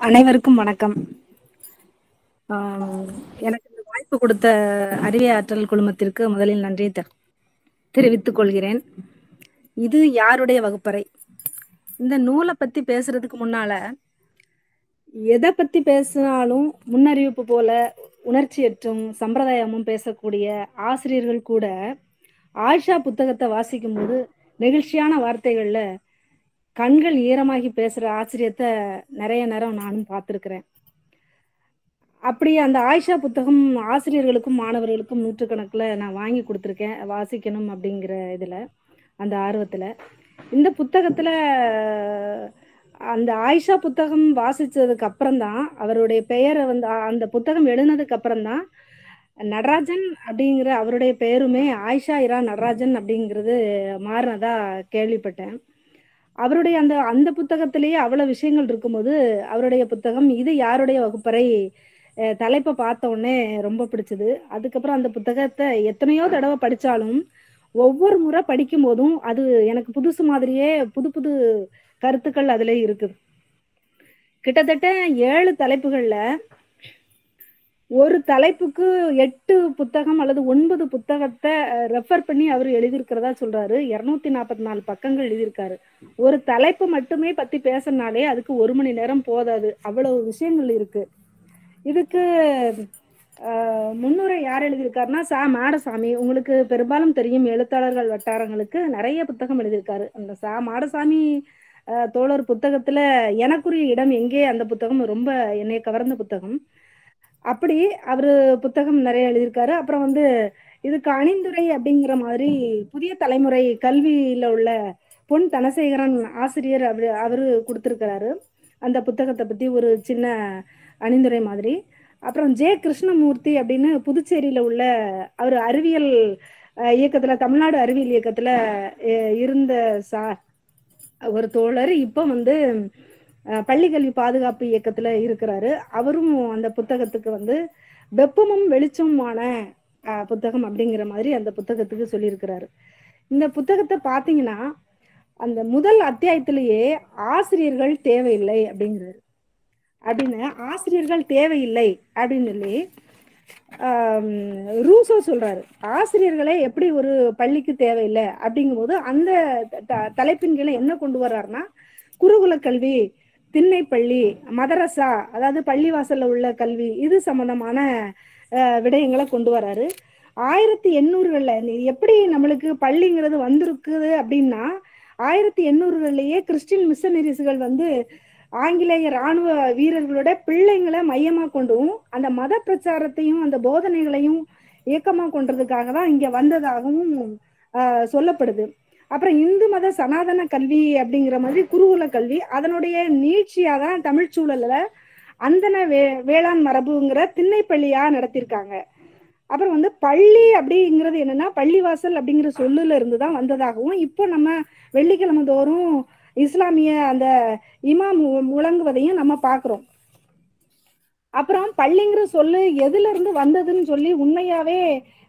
அனைவருக்கும் வணக்கம். எனக்கு இந்த வாய்ப்பு கொடுத்த அறிவை ஆற்றல் குழுமத்திற்கு முதலில் நன்றியை தெ- தெரிவித்துக் கொள்கிறேன். இது யாருடைய வகுப்பறை? இந்த நூலை பத்தி பேசுறதுக்கு முன்னால எதை பத்தி பேசினாலும் முன்னறிவிப்பு போல உணர்ச்சியற்றும் சம்பிரதாயமும் பேசக்கூடிய ஆசிரியர்கள் கூட ஆயிஷா புத்தகத்தை வாசிக்கும்போது நெகிழ்ச்சியான வார்த்தைகள்ல கண்கள் ஈரமாகி பேசுற ஆச்சரியத்தை நிறைய நேரம் நானும் பார்த்துருக்கிறேன். அப்படி அந்த ஆயிஷா புத்தகம் ஆசிரியர்களுக்கும் மாணவர்களுக்கும் நூற்றுக்கணக்கில் நான் வாங்கி கொடுத்துருக்கேன். வாசிக்கணும் அப்படிங்கிற இதில் அந்த ஆர்வத்தில். இந்த புத்தகத்தில் அந்த ஆயிஷா புத்தகம் வாசித்ததுக்கு அப்புறம்தான் அவருடைய பெயரை வந்து அந்த புத்தகம் எழுதினதுக்கு அப்புறம்தான் நடராஜன் அப்படிங்கிற அவருடைய பெயருமே ஆயிஷா இரா நடராஜன் அப்படிங்கிறது மாறினதா கேள்விப்பட்டேன். அவருடைய அந்த அந்த புத்தகத்திலேயே அவ்வளவு விஷயங்கள் இருக்கும்போது அவருடைய புத்தகம் இது யாருடைய வகுப்பறை தலைப்பை பார்த்த உடனே ரொம்ப பிடிச்சது. அதுக்கப்புறம் அந்த புத்தகத்தை எத்தனையோ தடவை படிச்சாலும் ஒவ்வொரு முறை படிக்கும் போதும் அது எனக்கு புதுசு மாதிரியே புது புது கருத்துக்கள் அதுல இருக்குது. கிட்டத்தட்ட ஏழு தலைப்புகள்ல ஒரு தலைப்புக்கு எட்டு புத்தகம் அல்லது ஒன்பது புத்தகத்தை ரெஃபர் பண்ணி அவர் எழுதியிருக்கிறதா சொல்றாரு. இருநூத்தி நாற்பத்தி நாலு பக்கங்கள் எழுதியிருக்காரு. ஒரு தலைப்பு மட்டுமே பத்தி பேசினாலே அதுக்கு ஒரு மணி நேரம் போதாது. அவ்வளவு விஷயங்கள் இருக்கு. இதுக்கு முன்னுரை யார் எழுதியிருக்காருன்னா சா மாடசாமி. உங்களுக்கு பெரும்பாலும் தெரியும் எழுத்தாளர்கள் வட்டாரங்களுக்கு நிறைய புத்தகம் எழுதியிருக்காரு. அந்த சா மாடசாமி தோழர் புத்தகத்துல எனக்குரிய இடம் எங்கே? அந்த புத்தகம் ரொம்ப என்னை கவர்ந்த புத்தகம். அப்படி அவரு புத்தகம் நிறைய எழுதியிருக்காரு. அப்புறம் வந்து இதுக்கு அணிந்துரை அப்படிங்கிற மாதிரி புதிய தலைமுறை கல்வியில உள்ள பொன் தனசேகரன் ஆசிரியர் அவரு அவரு கொடுத்துருக்கிறாரு. அந்த புத்தகத்தை பத்தி ஒரு சின்ன அணிந்துரை மாதிரி. அப்புறம் ஜே கிருஷ்ணமூர்த்தி அப்படின்னு புதுச்சேரியில உள்ள அவர் அறிவியல் இயக்கத்துல தமிழ்நாடு அறிவியல் இயக்கத்துல இருந்த சா ஒரு தோழர். இப்போ வந்து பள்ளிக்கல்வி பாதுகாப்பு இயக்கத்துல இருக்கிறாரு. அவரும் அந்த புத்தகத்துக்கு வந்து வெப்பமும் வெளிச்சமுமான புத்தகம் அப்படிங்கிற மாதிரி அந்த புத்தகத்துக்கு சொல்லியிருக்கிறாரு. இந்த புத்தகத்தை பார்த்தீங்கன்னா அந்த முதல் அத்தியாயத்திலேயே ஆசிரியர்கள் தேவையில்லை அப்படிங்கிறாரு. அப்படின்னு ஆசிரியர்கள் தேவையில்லை அப்படின்னு சொல்லி ரூசோ சொல்றாரு. ஆசிரியர்களே எப்படி ஒரு பள்ளிக்கு தேவையில்லை அப்படிங்கும்போது அந்த த- தலைப்பின் கீழே என்ன கொண்டு வர்றாருன்னா குருகுல கல்வி திண்ணை பள்ளி மதரசா அதாவது பள்ளிவாசல்ல உள்ள கல்வி இது சம்பந்தமான விடயங்களை கொண்டு வராரு. ஆயிரத்தி எண்ணூறுகள்ல எப்படி நம்மளுக்கு பள்ளிங்கிறது வந்திருக்குது அப்படின்னா ஆயிரத்தி எண்ணூறுகள்லயே கிறிஸ்டின் மிஷனரிஸ்கள் வந்து ஆங்கிலேய ராணுவ வீரர்களோட பிள்ளைங்களை மையமா கொண்டும் அந்த மத பிரச்சாரத்தையும் அந்த போதனைகளையும் இயக்கமா கொண்டதுக்காக தான் இங்க வந்ததாகவும் சொல்லப்படுது. அப்புறம் இந்து மத சனாதன கல்வி அப்படிங்கிற மாதிரி குருகுல கல்வி அதனுடைய நீட்சியா தான் தமிழ் சூழல்ல அந்தன வே வேளாண் மரபுங்கிற திண்ணைப்பள்ளியா நடத்தியிருக்காங்க அப்புறம் வந்து பள்ளி அப்படிங்கிறது என்னன்னா பள்ளிவாசல் அப்படிங்கிற சொல்லுல இருந்து தான் வந்ததாகவும் இப்போ நம்ம வெள்ளிக்கிழமை தோறும் இஸ்லாமிய அந்த இமாம் முழங்குவதையும் நம்ம பார்க்குறோம். அப்புறம் பள்ளிங்கிற சொல்லு எதுல இருந்து வந்ததுன்னு சொல்லி உண்மையாவே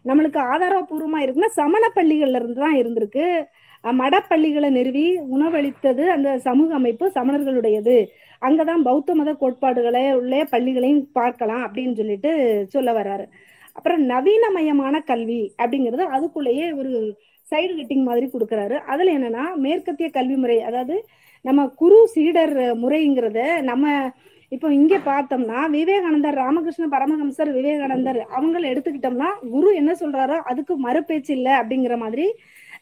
நம்மளுக்கு ஆதாரபூர்வமா இருக்குன்னா சமண பள்ளிகள்ல இருந்து தான் இருந்திருக்கு. மடப்பள்ளிகளை நிறுவி உணவளித்தது அந்த சமூக அமைப்பு சமணர்களுடையது. அங்கதான் பௌத்த மத கோட்பாடுகளை உள்ள பள்ளிகளையும் பார்க்கலாம் அப்படின்னு சொல்லிட்டு சொல்ல வர்றாரு. அப்புறம் நவீனமயமான கல்வி அப்படிங்கிறது அதுக்குள்ளேயே ஒரு சைடு கட்டிங் மாதிரி கொடுக்கறாரு. அதுல என்னன்னா மேற்கத்திய கல்வி முறை அதாவது நம்ம குரு சீடர் முறைங்கிறத நம்ம இப்போ இங்க பார்த்தோம்னா விவேகானந்தர் ராமகிருஷ்ண பரமஹம்சர் விவேகானந்தர் அவங்கள எடுத்துக்கிட்டோம்னா குரு என்ன சொல்றாரோ அதுக்கு மறுபேச்சு இல்லை அப்படிங்கிற மாதிரி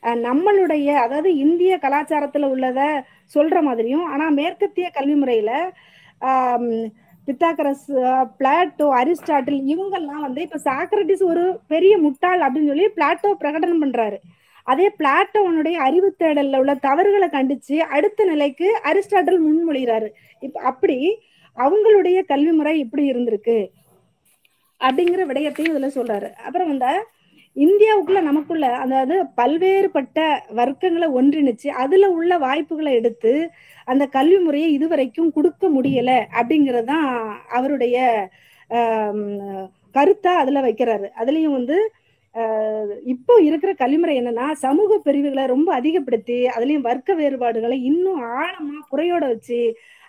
நம்மளுடைய அதாவது இந்திய கலாச்சாரத்துல உள்ளத சொல்ற மாதிரியும் ஆனா மேற்கத்திய கல்வி முறையில பித்தாகரஸ் பிளாட்டோ அரிஸ்டாட்டில் இவங்கெல்லாம் வந்து இப்ப சாக்ரட்டிஸ் ஒரு பெரிய முட்டாள் அப்படின்னு சொல்லி பிளாட்டோ பிரகடனம் பண்றாரு. அதே பிளாட்டோனுடைய அறிவு தேடல்ல உள்ள தவறுகளை கண்டிச்சு அடுத்த நிலைக்கு அரிஸ்டாட்டில் முன்மொழிகிறாரு. இப்ப அப்படி அவங்களுடைய கல்வி முறை இப்படி இருந்திருக்கு. அப்படிங்கிற விடயத்தையும் இதுல சொல்றாரு. அப்புறம் வந்து இந்தியாவுக்குள்ள நமக்குள்ள அதாவது பல்வேறுபட்ட வர்க்கங்களை ஒன்றிணைச்சு அதுல உள்ள வாய்ப்புகளை எடுத்து அந்த கல்வி முறையை இதுவரைக்கும் கொடுக்க முடியல அப்படிங்கிறது தான் அவருடைய கருத்தா அதுல வைக்கிறாரு. அதுலயும் வந்து இப்போ இருக்கிற கல்விமுறை என்னன்னா சமூக பிரிவுகளை ரொம்ப அதிகப்படுத்தி அதுலயும் வர்க்க வேறுபாடுகளை இன்னும் ஆழமா குறையோட வச்சு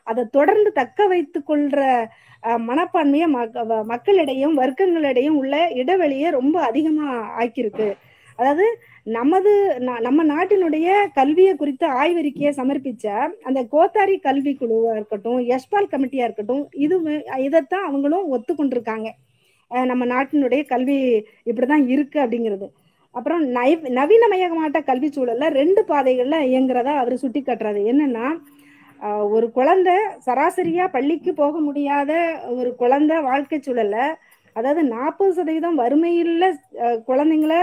அதை தொடர்ந்து தக்க வைத்து கொள்ற மனப்பான்மையை மக் மக்களிடையும் வர்க்கங்களிடையும் உள்ள இடைவெளியை ரொம்ப அதிகமா ஆக்கியிருக்கு. அதாவது நமது நம்ம நாட்டினுடைய கல்வியை குறித்த ஆய்வறிக்கையை சமர்ப்பிச்ச அந்த கோத்தாரி கல்வி குழுவா இருக்கட்டும் யஷ்பால் கமிட்டியா இருக்கட்டும் இது இதைத்தான் அவங்களும் ஒத்துக்கொண்டிருக்காங்க. நம்ம நாட்டினுடைய கல்வி இப்படிதான் இருக்கு அப்படிங்கிறது. அப்புறம் நவீனமயமாட்ட கல்வி சூழல்ல ரெண்டு பாதைகள்ல இயங்குறதா அவர் சுட்டி காட்டுறாரு என்னன்னா ஒரு குழந்தை சராசரியா பள்ளிக்கு போக முடியாத ஒரு குழந்தை வாழ்க்கை சூழல்ல அதாவது நாற்பது சதவீதம் வறுமையில் குழந்தைங்களை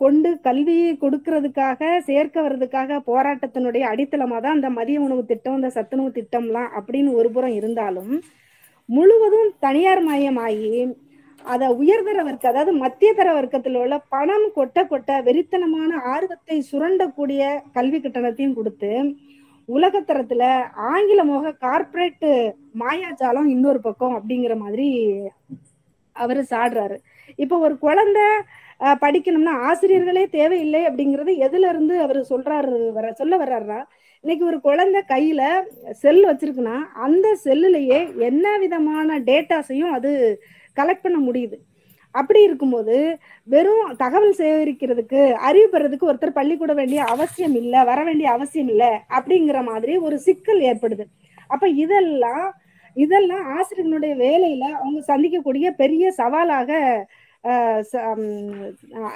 கொண்டு கல்வி கொடுக்கறதுக்காக சேர்க்க வர்றதுக்காக போராட்டத்தினுடைய அடித்தளமாக தான் அந்த மதிய உணவு திட்டம் இந்த சத்துணவு திட்டம்லாம் அப்படின்னு ஒரு புறம் இருந்தாலும் முழுவதும் தனியார் மயமாகி அதை உயர்தர வர்க்க அதாவது மத்திய தர வர்க்கத்தில் உள்ள பணம் கொட்ட கொட்ட வெறித்தனமான ஆர்வத்தை சுரண்டக்கூடிய கல்வி கட்டணத்தையும் கொடுத்து உலகத்தரத்துல ஆங்கில மோக கார்ப்பரேட் மாயாஜாலம் இன்னொரு பக்கம் அப்படிங்கிற மாதிரி அவரு சாடுறாரு. இப்போ ஒரு குழந்தை படிக்கணும்னா ஆசிரியர்களே தேவையில்லை அப்படிங்கறது எதுல இருந்து அவர் சொல்றாரு வர சொல்ல வர்றாருனா இன்னைக்கு ஒரு குழந்தை கையில செல் வச்சிருக்குன்னா அந்த செல்லுலயே என்ன விதமான டேட்டாஸையும் அது கலெக்ட் பண்ண முடியுது. அப்படி இருக்கும்போது வெறும் தகவல் சேகரிக்கிறதுக்கு அறிவு பெறதுக்கு ஒருத்தர் பள்ளிக்கூட வேண்டிய அவசியம் இல்லை வர வேண்டிய அவசியம் இல்லை அப்படிங்கிற மாதிரி ஒரு சிக்கல் ஏற்படுது. அப்ப இதெல்லாம் இதெல்லாம் ஆசிரியர்களுடைய வேலையில அவங்க சந்திக்கக்கூடிய பெரிய சவாலாக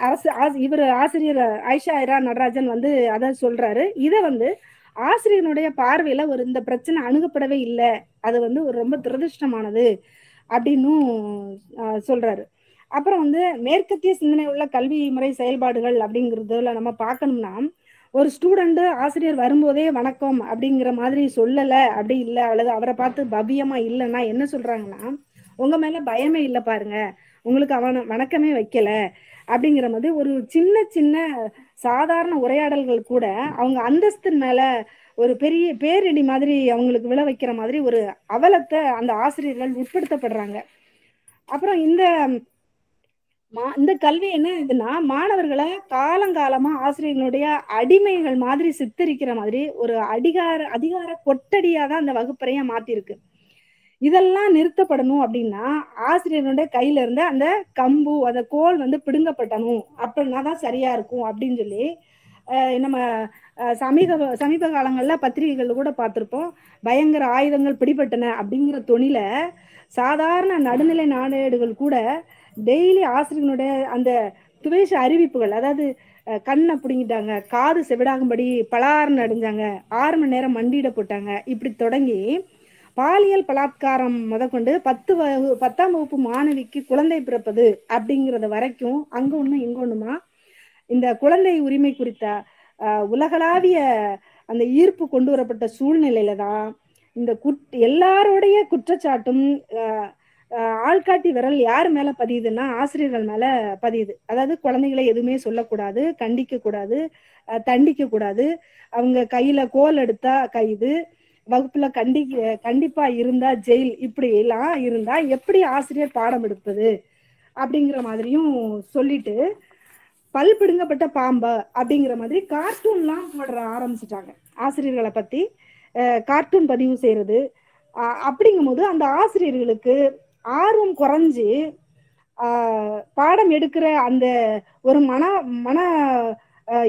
அரசு இவர் ஆசிரியர் ஐஷா இரா நடராஜன் வந்து அதை சொல்றாரு. இதை வந்து ஆசிரியனுடைய பார்வையில ஒரு இந்த பிரச்சனை அணுகப்படவே இல்லை. அது வந்து ஒரு ரொம்ப துரதிருஷ்டமானது அப்படின்னும் சொல்றாரு. அப்புறம் வந்து மேற்கத்திய சிந்தனை உள்ள கல்வி முறை செயல்பாடுகள் அப்படிங்கிறதுல நம்ம பார்க்கணும்னா ஒரு ஸ்டூடெண்ட் ஆசிரியர் வரும்போதே வணக்கம் அப்படிங்கிற மாதிரி சொல்லலை அப்படி இல்லை அல்லது அவரை பார்த்து பவ்யமா இல்லைன்னா என்ன சொல்றாங்கன்னா உங்க மேல பயமே இல்லை பாருங்க. உங்களுக்கு அவன வணக்கமே வைக்கல. அப்படிங்கிற மாதிரி ஒரு சின்ன சின்ன சாதாரண உரையாடல்கள் கூட அவங்க அந்தஸ்தின் மேல ஒரு பெரிய பேரிடி மாதிரி அவங்களுக்கு விழ வைக்கிற மாதிரி ஒரு அவலத்தை அந்த ஆசிரியர்கள் உட்படுத்தப்படுறாங்க. அப்புறம் இந்த இந்த கல்வி என்ன? இதுன்னா மாணவர்களை காலங்காலமா ஆசிரியர்களுடைய அடிமைகள் மாதிரி சித்தரிக்கிற மாதிரி ஒரு அதிகார அதிகார கொட்டடியா தான் அந்த வகுப்பறைய மாத்திருக்கு. இதெல்லாம் நிறுத்தப்படணும் அப்படின்னா ஆசிரியர்களுடைய கையில இருந்த அந்த கம்பு அந்த கோல் வந்து பிடுங்கப்படணும் அப்படின்னா தான் சரியா இருக்கும் அப்படின்னு சொல்லி நம்ம சமீப சமீப காலங்கள்ல பத்திரிகைகள் கூட பார்த்துருப்போம். பயங்கர ஆயுதங்கள் பிடிபட்டன அப்படிங்கிற தொனில சாதாரண நடுநிலை நாளேடுகள் கூட டெய்லி ஆசிரியர்களுடைய அந்த துவேஷ அறிவிப்புகள் அதாவது கண்ணை பிடுங்கிட்டாங்க காது செவிடாகும்படி பலார்னு அடைஞ்சாங்க ஆறு மணி நேரம் மண்டியிட போட்டாங்க இப்படி தொடங்கி பாலியல் பலாத்காரம் முதற்கொண்டு பத்து வகு பத்தாம் வகுப்பு மாணவிக்கு குழந்தை பிறப்பது அப்படிங்கிறது வரைக்கும் அங்க ஒண்ணு இங்க ஒண்ணுமா? இந்த குழந்தை உரிமை குறித்த உலகளாவிய அந்த ஈர்ப்பு கொண்டு வரப்பட்ட சூழ்நிலையில தான் இந்த குட் எல்லாருடைய குற்றச்சாட்டும் ஆள்காட்டி விரல் யார் மேல பதியுதுன்னா ஆசிரியர்கள் மேல பதியுது. அதாவது குழந்தைகளை எதுவுமே சொல்லக்கூடாது கண்டிக்க கூடாது தண்டிக்க கூடாது அவங்க கையில கோல் எடுத்தா கைது வகுப்புல கண்டி கண்டிப்பா இருந்தா ஜெயில் இப்படி எல்லாம் இருந்தா எப்படி ஆசிரியர் பாடம் எடுப்பது அப்படிங்கிற மாதிரியும் சொல்லிட்டு பல் பிடுங்கப்பட்ட பாம்பு அப்படிங்கிற மாதிரி கார்ட்டூன்லாம் போடுற ஆரம்பிச்சிட்டாங்க. ஆசிரியர்களை பத்தி கார்ட்டூன் பதிவு செய்யறது அப்படிங்கும் அப்படிங்கும்போது அந்த ஆசிரியர்களுக்கு ஆர்வம் குறைஞ்சு பாடம் எடுக்கிற அந்த ஒரு மன மன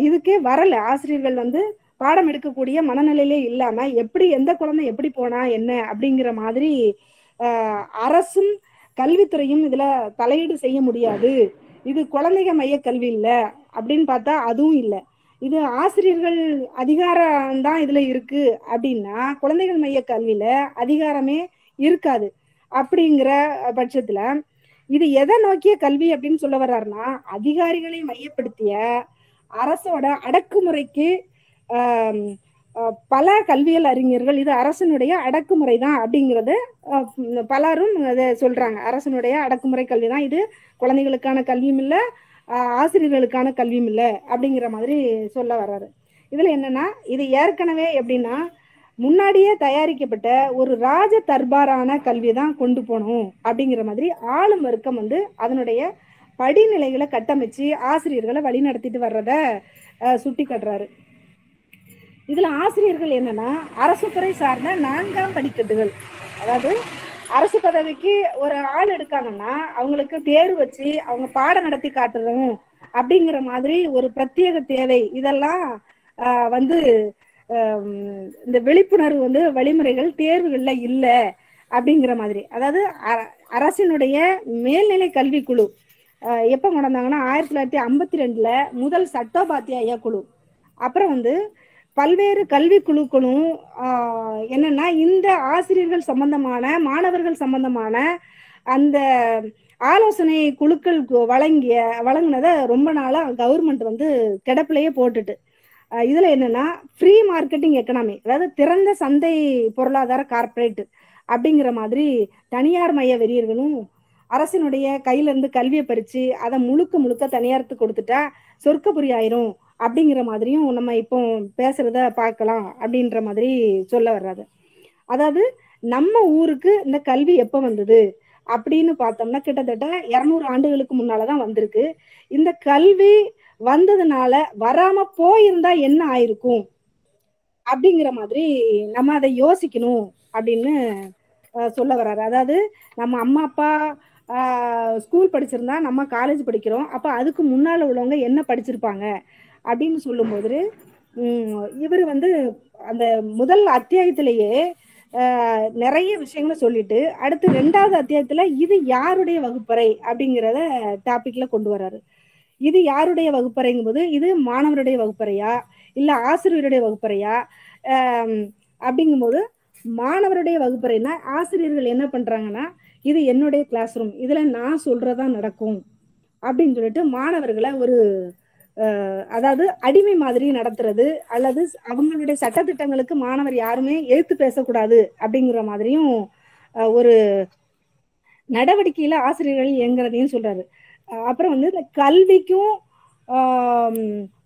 இதுக்கே வரல. ஆசிரியர்கள் வந்து பாடம் எடுக்கக்கூடிய மனநிலையிலே இல்லாம எப்படி எந்த குழந்தை எப்படி போனா என்ன அப்படிங்கிற மாதிரி அரசும் கல்வித்துறையும் இதுல தலையீடு செய்ய முடியாது. இது குழந்தைக மைய கல்வி இல்ல அப்படின்னு பார்த்தா அதுவும் இல்லை. இது ஆசிரியர்கள் அதிகாரம் தான் இதுல இருக்கு அப்படின்னா குழந்தைகள் மைய கல்வியில அதிகாரமே இருக்காது. அப்படிங்கிற பட்சத்துல இது எதை நோக்கிய கல்வி அப்படின்னு சொல்ல வர்றாருன்னா அதிகாரிகளை மையப்படுத்திய அரசோட அடக்குமுறைக்கு பல கல்வியல் அறிஞர்கள் இது அரசனுடைய அடக்குமுறை தான் அப்படிங்கிறது பலரும் அதை சொல்றாங்க. அரசனுடைய அடக்குமுறை கல்வி தான் இது. குழந்தைகளுக்கான கல்வியும் இல்லை ஆசிரியர்களுக்கான கல்வியும் இல்லை அப்படிங்கிற மாதிரி சொல்ல வர்றாரு. இதுல என்னன்னா இது ஏற்கனவே எப்படின்னா முன்னாடியே தயாரிக்கப்பட்ட ஒரு ராஜ தர்பாரான கல்வியை தான் கொண்டு போகணும் அப்படிங்கிற மாதிரி ஆளும் வர்க்கம் வந்து அதனுடைய படிநிலைகளை கட்டமைச்சு ஆசிரியர்களை வழி நடத்திட்டு வர்றத சுட்டி காட்டுறாரு இதுல ஆசிரியர்கள் என்னன்னா அரசு துறை சார்ந்த நான்காம் படிக்கட்டுகள். அதாவது அரசு பதவிக்கு ஒரு ஆள் எடுக்காங்கன்னா அவங்களுக்கு தேர்வு வச்சு அவங்க பாடம் நடத்தி காட்டுறதும் அப்படிங்கிற மாதிரி ஒரு பிரத்யேக தேவை. இதெல்லாம் வந்து இந்த விழிப்புணர்வு வந்து வழிமுறைகள் தேர்வுகள்ல இல்ல அப்படிங்கிற மாதிரி. அதாவது அ- அரசினுடைய மேல்நிலை கல்விக்குழு எப்போ எப்ப ஆயிரத்தி தொள்ளாயிரத்தி ஐம்பத்தி ரெண்டுல முதல் சட்டோபாத்தியாய குழு. அப்புறம் வந்து பல்வேறு கல்வி குழுக்களும் என்னன்னா இந்த ஆசிரியர்கள் சம்பந்தமான மாணவர்கள் சம்பந்தமான அந்த ஆலோசனை குழுக்கள் வழங்கிய வழங்கினதை ரொம்ப நாளா கவர்மெண்ட் வந்து கிடப்பிலேயே போட்டுட்டு. இதுல என்னன்னா ஃப்ரீ மார்க்கெட்டிங் எக்கனாமி அதாவது திறந்த சந்தை பொருளாதார கார்பரேட் அப்படிங்கிற மாதிரி தனியார் மைய வெறியர்களும் அரசினுடைய கையில இருந்து கல்வியை பறிச்சு அதை முழுக்க முழுக்க தனியார்த்து கொடுத்துட்டா சொர்க்கபுரி ஆயிரும் அப்படிங்கிற மாதிரியும் நம்ம இப்போ பேசுறத பார்க்கலாம் அப்படின்ற மாதிரி சொல்ல வர்றாரு. அதாவது நம்ம ஊருக்கு இந்த கல்வி எப்ப வந்தது அப்படின்னு பார்த்தோம்னா கிட்டத்தட்ட இருநூறு ஆண்டுகளுக்கு முன்னாலதான் வந்திருக்கு. இந்த கல்வி வந்ததுனால வராம போயிருந்தா என்ன ஆயிருக்கும்? அப்படிங்கிற மாதிரி நம்ம அதை யோசிக்கணும் அப்படின்னு சொல்ல வர்றாரு. அதாவது நம்ம அம்மா அப்பா ஸ்கூல் படிச்சிருந்தா நம்ம காலேஜ் படிக்கிறோம். அப்ப அதுக்கு முன்னால உள்ளவங்க என்ன படிச்சிருப்பாங்க? அப்படின்னு சொல்லும்போது இவர் வந்து அந்த முதல் அத்தியாயத்திலேயே நிறைய விஷயங்களை சொல்லிட்டு அடுத்து ரெண்டாவது அத்தியாயத்துல இது யாருடைய வகுப்பறை அப்படிங்கிறத டாபிக்ல கொண்டு வர்றாரு. இது யாருடைய வகுப்பறைங்கும்போது இது மாணவருடைய வகுப்பறையா? இல்ல ஆசிரியருடைய வகுப்பறையா? அப்படிங்கும்போது மாணவருடைய வகுப்பறைனா ஆசிரியர்கள் என்ன பண்றாங்கன்னா இது என்னுடைய கிளாஸ் ரூம் இதுல நான் சொல்றதா நடக்கும் அப்படின்னு சொல்லிட்டு மாணவர்களை ஒரு அதாவது அடிமை மாதிரி நடத்துறது அல்லது அவங்களுடைய சட்டத்திட்டங்களுக்கு மாணவர் யாருமே எழுத்து பேசக்கூடாது அப்படிங்கிற மாதிரியும் ஒரு நடவடிக்கையில ஆசிரியர்கள் இயங்குறதையும் சொல்றாரு. அப்புறம் வந்து இந்த கல்விக்கும்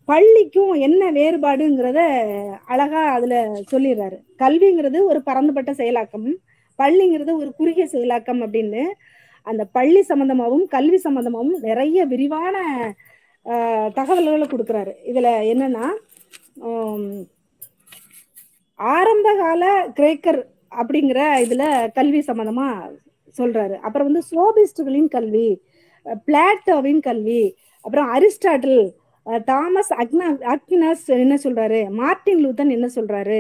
பள்ளிக்கும் என்ன வேறுபாடுங்கிறத அழகா அதுல சொல்லிடுறாரு. கல்விங்கிறது ஒரு பரந்துபட்ட செயலாக்கம் பள்ளிங்கிறது ஒரு குறுகிய செயலாக்கம் அப்படின்னு அந்த பள்ளி சம்பந்தமாகவும் கல்வி சம்பந்தமாகவும் நிறைய விரிவான தகவல்களை கொடுக்குறாரு. இதுல என்னன்னா ஆரம்ப கால கிரேக்கர் அப்படிங்கிற இதுல கல்வி சம்பந்தமா சொல்றாரு. அப்புறம் வந்து சோபிஸ்டுகளின் கல்வி பிளாட்டோவின் கல்வி அப்புறம் அரிஸ்டாட்டில் தாமஸ் அக்னா அக்னஸ் என்ன சொல்றாரு? மார்ட்டின் லூத்தன் என்ன சொல்றாரு?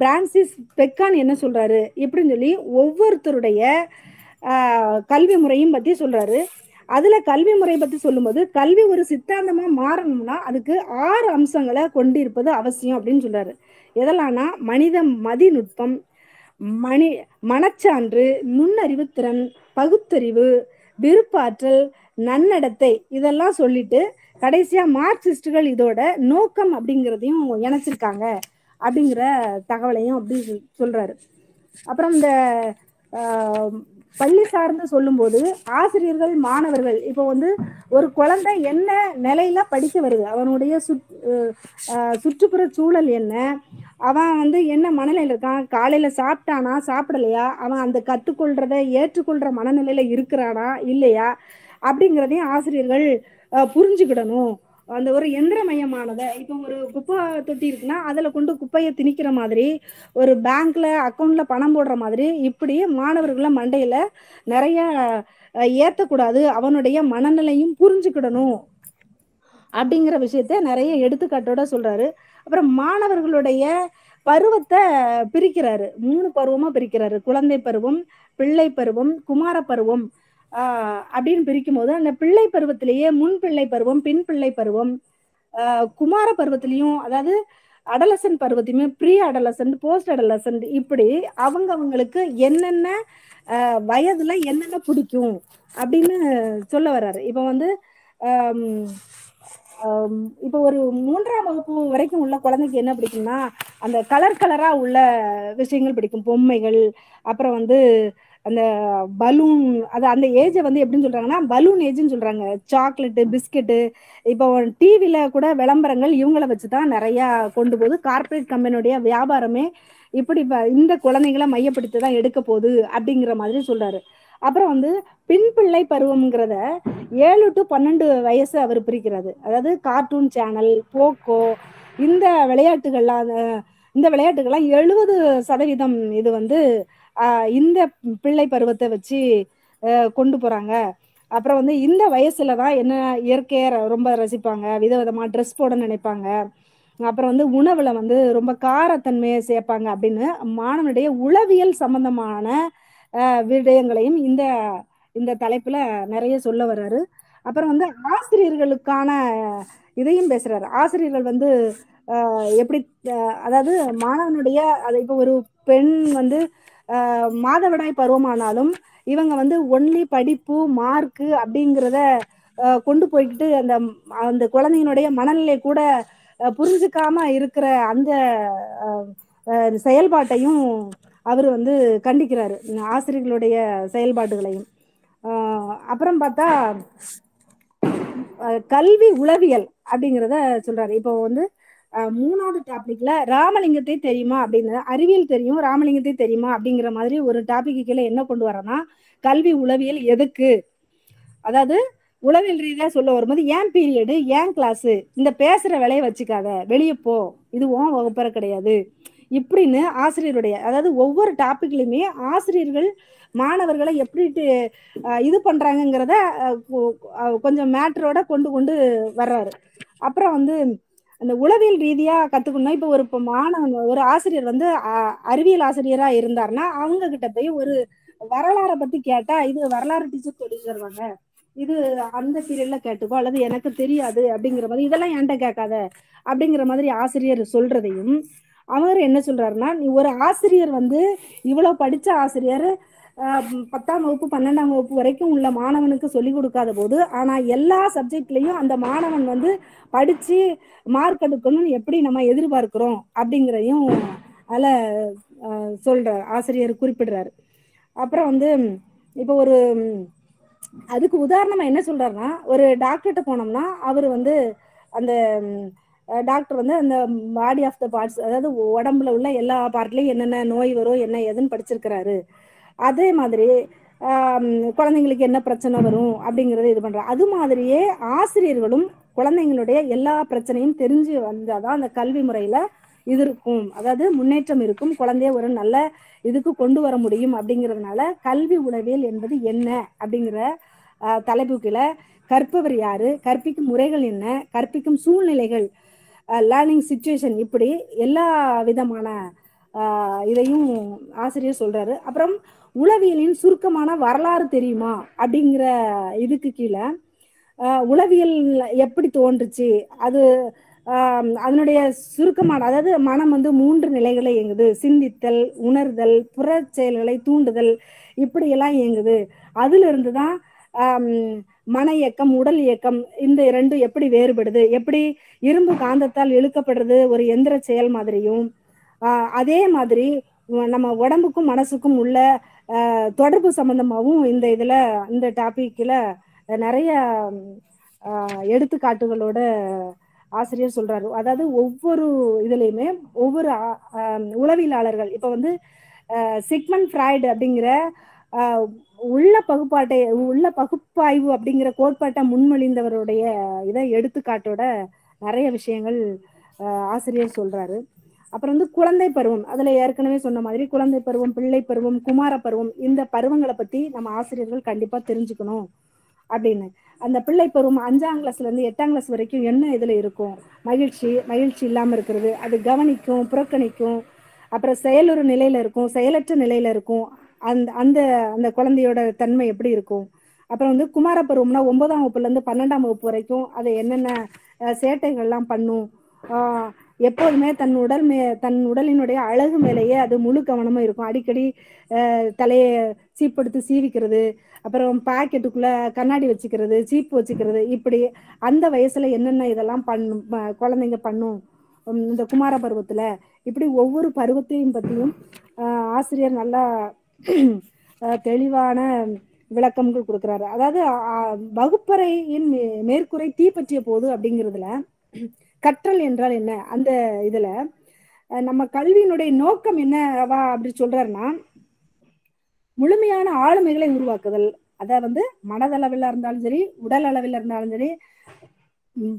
பிரான்சிஸ் பெக்கான் என்ன சொல்றாரு? இப்படின்னு சொல்லி ஒவ்வொருத்தருடைய கல்வி முறையும் பத்தி சொல்றாரு. அதுல கல்வி முறை பத்தி சொல்லும்போது கல்வி ஒரு சித்தாந்தமா மாறணும்னா அதுக்கு ஆறு அம்சங்களை கொண்டிருப்பது அவசியம் அப்படின்னு சொல்றாரு. எதெல்லாம்னா மனித மதிநுட்பம் மணி மனச்சான்று நுண்ணறிவு திறன் பகுத்தறிவு விருப்பாற்றல் நன்னடத்தை இதெல்லாம் சொல்லிட்டு கடைசியா மார்க்சிஸ்டுகள் இதோட நோக்கம் அப்படிங்கிறதையும் இணைச்சிருக்காங்க அப்படிங்கிற தகவலையும் அப்படி சொல்- சொல்றாரு. அப்புறம் இந்த பள்ளி சார்ந்து சொல்லும்போது ஆசிரியர்கள் மாணவர்கள் இப்போ வந்து ஒரு குழந்தை என்ன நிலையில படிக்க வருது? அவனுடைய சுற் சுற்றுப்புற சூழல் என்ன? அவன் வந்து என்ன மனநிலையில் இருக்கான்? காலையில சாப்பிட்டானா? சாப்பிடலையா? அவன் அந்த கற்றுக்கொள்றத ஏற்றுக்கொள்ற மனநிலையில இருக்கிறானா? இல்லையா? அப்படிங்கிறதையும் ஆசிரியர்கள் புரிஞ்சுக்கிடணும். அந்த ஒரு எந்திரமயமானதை இப்போ ஒரு குப்பை தொட்டி இருக்குன்னா அதில் கொண்டு குப்பையை திணிக்கிற மாதிரி ஒரு பேங்க்ல அக்கௌண்ட்ல பணம் போடுற மாதிரி இப்படி மாணவர்கள மண்டையில நிறைய ஏற்றக்கூடாது ஏத்தக்கூடாது. அவனுடைய மனநிலையும் புரிஞ்சுக்கிடணும். அப்படிங்கிற விஷயத்த நிறைய எடுத்துக்காட்டோட சொல்றாரு. அப்புறம் மாணவர்களுடைய பருவத்தை பிரிக்கிறாரு. மூணு பருவமா பிரிக்கிறாரு. குழந்தை பருவம் பிள்ளை பருவம் குமார பருவம். அப்படின்னு பிரிக்கும் போது அந்த பிள்ளை பருவத்திலேயே முன் பிள்ளை பருவம் பின் பிள்ளை பருவம் குமார பருவத்திலையும் அதாவது அடலசன் பருவத்தையுமே ப்ரீ அடலசன்ட் போஸ்ட் அடலசன்ட் இப்படி அவங்க அவங்களுக்கு என்னென்ன வயதுல என்னென்ன பிடிக்கும் அப்படின்னு சொல்ல வர்றாரு. இப்போ வந்து இப்போ ஒரு மூன்றாம் வகுப்பு வரைக்கும் உள்ள குழந்தைக்கு என்ன பிடிக்கும்னா அந்த கலர் கலரா உள்ள விஷயங்கள் பிடிக்கும். பொம்மைகள் அப்புறம் வந்து அந்த பலூன் அது அந்த ஏஜை வந்து எப்படின்னு சொல்றாங்கன்னா பலூன் ஏஜ்னு சொல்றாங்க. சாக்லேட்டு பிஸ்கெட்டு இப்போ டிவியில கூட விளம்பரங்கள் இவங்களை வச்சு தான் நிறைய கொண்டு போகுது. கார்ப்பரேட் கம்பெனியுடைய வியாபாரமே இப்படி இந்த குழந்தைங்களை மையப்படுத்தி தான் எடுக்க போகுது அப்படிங்கிற மாதிரி சொல்றாரு. அப்புறம் வந்து பின் பிள்ளை பருவம்ங்கிறத ஏழு டு பன்னெண்டு வயசு அவர் பிரிக்கிறது அதாவது கார்ட்டூன் சேனல் போக்கோ இந்த விளையாட்டுகள்லாம் இந்த விளையாட்டுகள்லாம் எழுபது சதவீதம் இது வந்து இந்த பிள்ளை பருவத்தை வச்சு கொண்டு போறாங்க. அப்புறம் வந்து இந்த வயசுல தான் என்ன இயற்கையை ர- ரொம்ப ரசிப்பாங்க. விதவிதமா ட்ரெஸ் போட நினைப்பாங்க. அப்புறம் வந்து உணவுல வந்து ரொம்ப காரத்தன்மையை சேர்ப்பாங்க அப்படின்னு மாணவனுடைய உளவியல் சம்பந்தமான விடயங்களையும் இந்த இந்த தலைப்புல நிறைய சொல்ல வர்றாரு. அப்புறம் வந்து ஆசிரியர்களுக்கான இதையும் பேசுறாரு. ஆசிரியர்கள் வந்து எப்படி அதாவது மாணவனுடைய அது இப்போ ஒரு பெண் வந்து மாதவிடாய் பருவமானாலும் இவங்க வந்து ஒன்லி படிப்பு மார்க்கு அப்படிங்கிறத கொண்டு போய்கிட்டு அந்த அந்த குழந்தையினுடைய மனநிலை கூட புரிஞ்சுக்காம இருக்கிற அந்த செயல்பாட்டையும் அவர் வந்து கண்டிக்கிறாரு. ஆசிரியர்களுடைய செயல்பாடுகளையும். அப்புறம் பார்த்தா கல்வி உளவியல் அப்படிங்கிறத சொல்றாரு. இப்போ வந்து மூணாவது டாபிக்ல ராமலிங்கத்தை தெரியுமா அப்படின்னு அறிவியல் தெரியும் ராமலிங்கத்தை தெரியுமா அப்படிங்கிற மாதிரி ஒரு டாபிக் கீழே என்ன கொண்டு வரேன்னா கல்வி உளவியல் எதுக்கு? அதாவது உளவியல் ரீதியா சொல்ல வரும்போது ஏன் பீரியடு ஏன் கிளாஸ் இந்த பேசுற வேலையை வச்சுக்காத வெளியே போ. இது ஓன் வகுப்பற கிடையாது. இப்படின்னு ஆசிரியருடைய அதாவது ஒவ்வொரு டாபிக்லயுமே ஆசிரியர்கள் மாணவர்களை எப்படி இது பண்ணுறாங்கங்கிறத கொஞ்சம் மேட்டரோட கொண்டு கொண்டு வர்றாரு. அப்புறம் வந்து அந்த உளவியல் ரீதியா கத்துக்கணும் இப்போ ஒரு இப்போ மாணவன் ஒரு ஆசிரியர் வந்து அறிவியல் ஆசிரியரா இருந்தாருன்னா அவங்க கிட்ட போய் ஒரு வரலாறை பத்தி கேட்டா இது வரலாறு டீச்சர் சொல்லி தருவாங்க இது அந்த சீரியல்ல கேட்டுக்கோ அல்லது எனக்கு தெரியாது அப்படிங்கிற மாதிரி இதெல்லாம் என்கிட்ட கேட்காத அப்படிங்கிற மாதிரி ஆசிரியர் சொல்றதையும் அவர் என்ன சொல்றாருன்னா நீ ஒரு ஆசிரியர் வந்து இவ்வளவு படிச்ச ஆசிரியர் பத்தாம் வகுப்பு பன்னெண்டாம் வகுப்பு வரைக்கும் உள்ள மாணவனுக்கு சொல்லி கொடுக்காத போது ஆனா எல்லா சப்ஜெக்ட்லயும் அந்த மாணவன் வந்து படிச்சு மார்க் எடுக்கணும்னு எப்படி நம்ம எதிர்பார்க்கிறோம் அப்படிங்கிறதையும் அதில் ஆஹ் சொல்றார் ஆசிரியர் குறிப்பிடுறாரு. அப்புறம் வந்து இப்போ ஒரு அதுக்கு உதாரணமா என்ன சொல்றாருன்னா ஒரு டாக்டர்கிட்ட போனோம்னா அவர் வந்து அந்த டாக்டர் வந்து அந்த பாடி ஆஃப் த பார்ட்ஸ் அதாவது உடம்புல உள்ள எல்லா பார்ட்லயும் என்னென்ன நோய் வரும் என்ன ஏதுன்னு படிச்சிருக்கிறாரு. அதே மாதிரி குழந்தைங்களுக்கு என்ன பிரச்சனை வரும் அப்படிங்கறத இது பண்ற அது மாதிரியே ஆசிரியர்களும் குழந்தைங்களுடைய எல்லா பிரச்சனையும் தெரிஞ்சு வந்தாதான் அந்த கல்வி முறையில இது இருக்கும். அதாவது முன்னேற்றம் இருக்கும். குழந்தைய ஒரு நல்ல இதுக்கு கொண்டு வர முடியும் அப்படிங்கிறதுனால கல்வி உளவியல் என்பது என்ன அப்படிங்கிற ஆஹ், தலைப்பு கீழே கற்பவர் யாரு? கற்பிக்கும் முறைகள் என்ன? கற்பிக்கும் சூழ்நிலைகள் லேர்னிங் சுச்சுவேஷன் இப்படி எல்லா விதமான இதையும் ஆசிரியர் சொல்றாரு. அப்புறம் உளவியலின் சுருக்கமான வரலாறு தெரியுமா? அப்படிங்கிற இதுக்கு கீழே உளவியல் எப்படி தோன்றுச்சு? அது அதனுடைய சுருக்கமான அதாவது மனம் வந்து மூன்று நிலைகளை இயங்குது. சிந்தித்தல் உணர்தல் புற செயல்களை தூண்டுதல் இப்படியெல்லாம் இயங்குது. அதுல இருந்து தான் மன இயக்கம் உடல் இயக்கம் இந்த இரண்டும் எப்படி வேறுபடுது? எப்படி இரும்பு காந்தத்தால் இழுக்கப்படுறது ஒரு எந்திர செயல் மாதிரியும் அதே மாதிரி நம்ம உடம்புக்கும் மனசுக்கும் உள்ள தொடர்பு சம்பந்தமாகவும் இந்த இதுல இந்த டாபிக்ல நிறைய எடுத்துக்காட்டுகளோட ஆசிரியர் சொல்றாரு. அதாவது ஒவ்வொரு இதுலயுமே ஒவ்வொரு உளவியலாளர்கள் இப்ப வந்து சிக்மன் ஃப்ராய்டு அப்படிங்கிற உள்ள பகுப்பாட்டை உள்ள பகுப்பாய்வு அப்படிங்கிற கோட்பாட்டை முன்மொழிந்தவருடைய இதை எடுத்துக்காட்டோட நிறைய விஷயங்கள் ஆசிரியர் சொல்றாரு. அப்புறம் வந்து குழந்தை பருவம் அதுல ஏற்கனவே சொன்ன மாதிரி குழந்தை பருவம் பிள்ளை பருவம் குமார பருவம் இந்த பருவங்களை பத்தி நம்ம ஆசிரியர்கள் கண்டிப்பா தெரிஞ்சுக்கணும் அப்படின்னு. அந்த பிள்ளை பருவம் அஞ்சாம் கிளாஸ்ல இருந்து எட்டாம் கிளாஸ் வரைக்கும் என்ன இதுல இருக்கும்? மகிழ்ச்சி மகிழ்ச்சி இல்லாம இருக்கிறது அது கவனிக்கும் புறக்கணிக்கும் அப்புறம் செயலுறு நிலையில இருக்கும் செயலற்ற நிலையில இருக்கும். அந்த அந்த அந்த குழந்தையோட தன்மை எப்படி இருக்கும்? அப்புறம் வந்து குமார பருவம்னா ஒன்பதாம் வகுப்புல இருந்து பன்னெண்டாம் வகுப்பு வரைக்கும் அது என்னென்ன சேட்டைகள்லாம் பண்ணும்? ஆஹ், எப்போதுமே தன் உடல் மே தன் உடலினுடைய அழகு மேலேயே அது முழு கவனமும் இருக்கும். அடிக்கடி தலையை சீப்படுத்து சீவிக்கிறது அப்புறம் பாக்கெட்டுக்குள்ள கண்ணாடி வச்சுக்கிறது சீப்பு வச்சுக்கிறது இப்படி அந்த வயசுல என்னென்ன இதெல்லாம் பண்ணும் குழந்தைங்க பண்ணும் இந்த குமார பருவத்துல இப்படி ஒவ்வொரு பருவத்தையும் பத்தியும் ஆசிரியர் நல்லா தெளிவான விளக்கங்கள் கொடுக்குறாரு. அதாவது வகுப்பறையின் மே- தீ தீப்பற்றிய போது அப்படிங்கிறதுல கற்றல் என்றால் என்ன? அந்த இதுல நம்ம கல்வியினுடைய நோக்கம் என்னவா அப்படி சொல்றாருன்னா முழுமையான ஆளுமைகளை உருவாக்குதல். அதை வந்து மனதளவில் இருந்தாலும் சரி உடல் அளவில் இருந்தாலும் சரி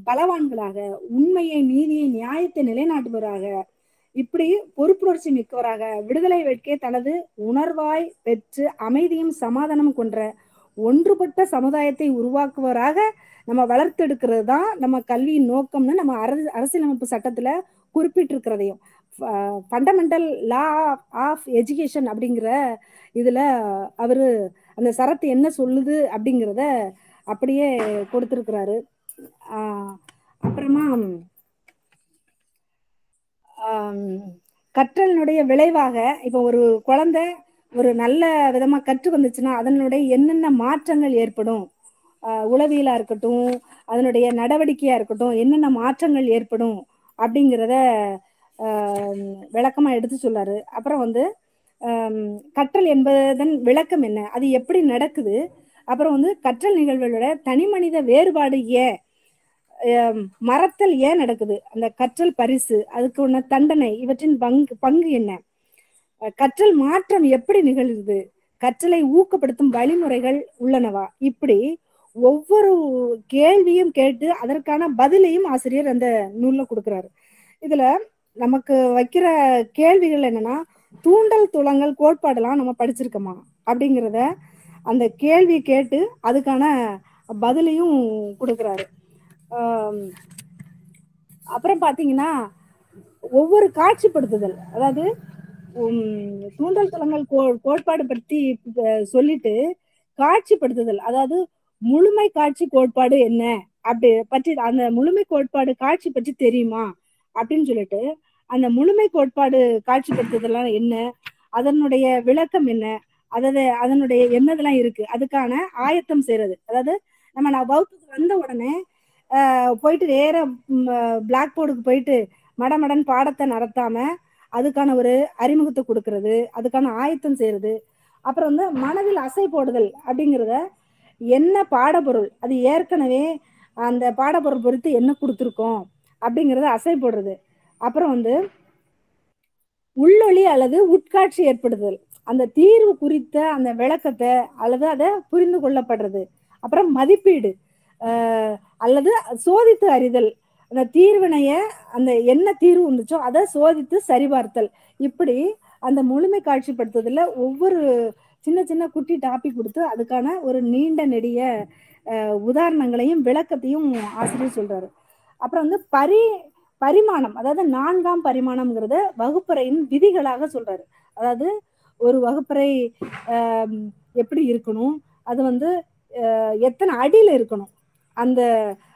பலவான்களாக உண்மையை நீதியை நியாயத்தை நிலைநாட்டுபவராக இப்படி பொறுப்புணர்ச்சி மிக்கவராக விடுதலை வேட்கை தனது உணர்வாய் பெற்று அமைதியும் சமாதானம் கொன்ற ஒன்றுபட்ட சமுதாயத்தை உருவாக்குவராக நம்ம வளர்த்தெடுக்கிறது தான் நம்ம கல்வியின் நோக்கம்னு நம்ம அரசு அரசியலமைப்பு சட்டத்துல குறிப்பிட்டிருக்கிறதையும். ஃபண்டமெண்டல் லா ஆஃப் எஜுகேஷன் அப்படிங்கிற இதுல அவரு அந்த சரத்து என்ன சொல்லுது அப்படிங்கிறத அப்படியே கொடுத்துருக்கிறாரு. அப்புறமா கற்றலினுடைய விளைவாக இப்போ ஒரு குழந்தை ஒரு நல்ல விதமா கற்று வந்துச்சுன்னா அதனுடைய என்னென்ன மாற்றங்கள் ஏற்படும்? உளவியலா இருக்கட்டும் அதனுடைய நடவடிக்கையா இருக்கட்டும் என்னென்ன மாற்றங்கள் ஏற்படும் அப்படிங்கிறத விளக்கமா எடுத்து சொல்லாரு. அப்புறம் வந்து கற்றல் என்பதன் விளக்கம் என்ன? அது எப்படி நடக்குது? அப்புறம் வந்து கற்றல் நிகழ்வுகளோட தனி மனித வேறுபாடு ஏன் மரத்தல் மறத்தல் ஏன் நடக்குது? அந்த கற்றல் பரிசு அதுக்கு உள்ள தண்டனை இவற்றின் பங்கு பங்கு என்ன? கற்றல் மாற்றம் எப்படி நிகழ்கிறது? கற்றலை ஊக்கப்படுத்தும் வழிமுறைகள் உள்ளனவா? இப்படி ஒவ்வொரு கேள்வியும் கேட்டு அதற்கான பதிலையும் ஆசிரியர் அந்த நூல்ல கொடுக்கிறாரு. இதுல நமக்கு வைக்கிற கேள்விகள் என்னன்னா தூண்டல் துளங்கள் கோட்பாடெல்லாம் நம்ம படிச்சிருக்கோமா? அப்படிங்கிறத அந்த கேள்வி கேட்டு அதுக்கான பதிலையும் கொடுக்கிறாரு. அப்புறம் பாத்தீங்கன்னா ஒவ்வொரு காட்சிப்படுத்துதல் அதாவது தூண்டல் தளங்கள் கோ- கோட்பாடு பற்றி சொல்லிட்டு காட்சிப்படுத்துதல் அதாவது முழுமை காட்சி கோட்பாடு என்ன? அப்படி பற்றி அந்த முழுமை கோட்பாடு காட்சி பற்றி தெரியுமா? அப்படின்னு சொல்லிட்டு அந்த முழுமை கோட்பாடு காட்சிப்படுத்துதல்லாம் என்ன? அதனுடைய விளக்கம் என்ன? அதாவது அதனுடைய என்னதெல்லாம் இருக்கு? அதுக்கான ஆயத்தம் செய்யறது அதாவது நம்ம நான் வகுப்புக்கு வந்த உடனே போயிட்டு நேர பிளாக் போர்டுக்கு போயிட்டு மடமடன் பாடத்தை நடத்தாம அதுக்கான ஒரு அறிமுகத்தை கொடுக்கறது. அதுக்கான ஆயத்தம் செய்யறது அப்புறம் வந்து மனதில் அசை போடுதல் அப்படிங்கிறத என்ன பாடப்பொருள்? அது ஏற்கனவே அந்த பாடப்பொருள் பொறுத்து என்ன கொடுத்துருக்கோம்? அப்படிங்கிறத அசை போடுறது அப்புறம் வந்து உள்ளொளி அல்லது உட்காட்சி ஏற்படுதல் அந்த தீர்வு குறித்த அந்த விளக்கத்தை அல்லது அதை புரிந்து கொள்ளப்படுறது. அப்புறம் மதிப்பீடு. அல்லது சோதித்து அறிதல். அந்த தீர்வினைய அந்த என்ன தீர்வு இருந்துச்சோ அதை சோதித்து சரிபார்த்தல். இப்படி அந்த முழுமை காட்சிப்படுத்துறதுல ஒவ்வொரு சின்ன சின்ன குட்டி டாபிக் கொடுத்து அதுக்கான ஒரு நீண்ட நெடிய உதாரணங்களையும் விளக்கத்தையும் ஆசிரியர் சொல்றாரு. அப்புறம் வந்து பரி பரிமாணம் அதாவது நான்காம் பரிமாணம்ங்கிறத வகுப்பறையின் விதிகளாக சொல்றாரு. அதாவது ஒரு வகுப்பறை எப்படி இருக்கணும் அது வந்து எத்தனை அடியில் இருக்கணும் அந்த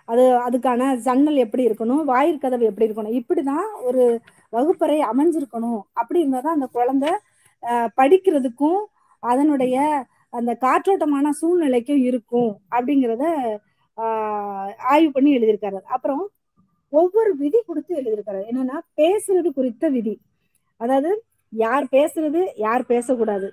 அது அதுக்கான ஜன்னல் எப்படி இருக்கணும் வாயிற்கதவு எப்படி இருக்கணும் இப்படி தான் ஒரு வகுப்பறை அமைஞ்சிருக்கணும் அப்படி இருந்தால் தான் அந்த குழந்தை படிக்கிறதுக்கும் அதனுடைய அந்த காற்றோட்டமான சூழ்நிலைக்கும் இருக்கும் அப்படிங்கிறத ஆஹ், ஆய்வு பண்ணி எழுதியிருக்காரு. அப்புறம் ஒவ்வொரு விதி கொடுத்து எழுதியிருக்காரு. என்னன்னா பேசுறது குறித்த விதி. அதாவது யார் பேசுறது யார் பேசக்கூடாது.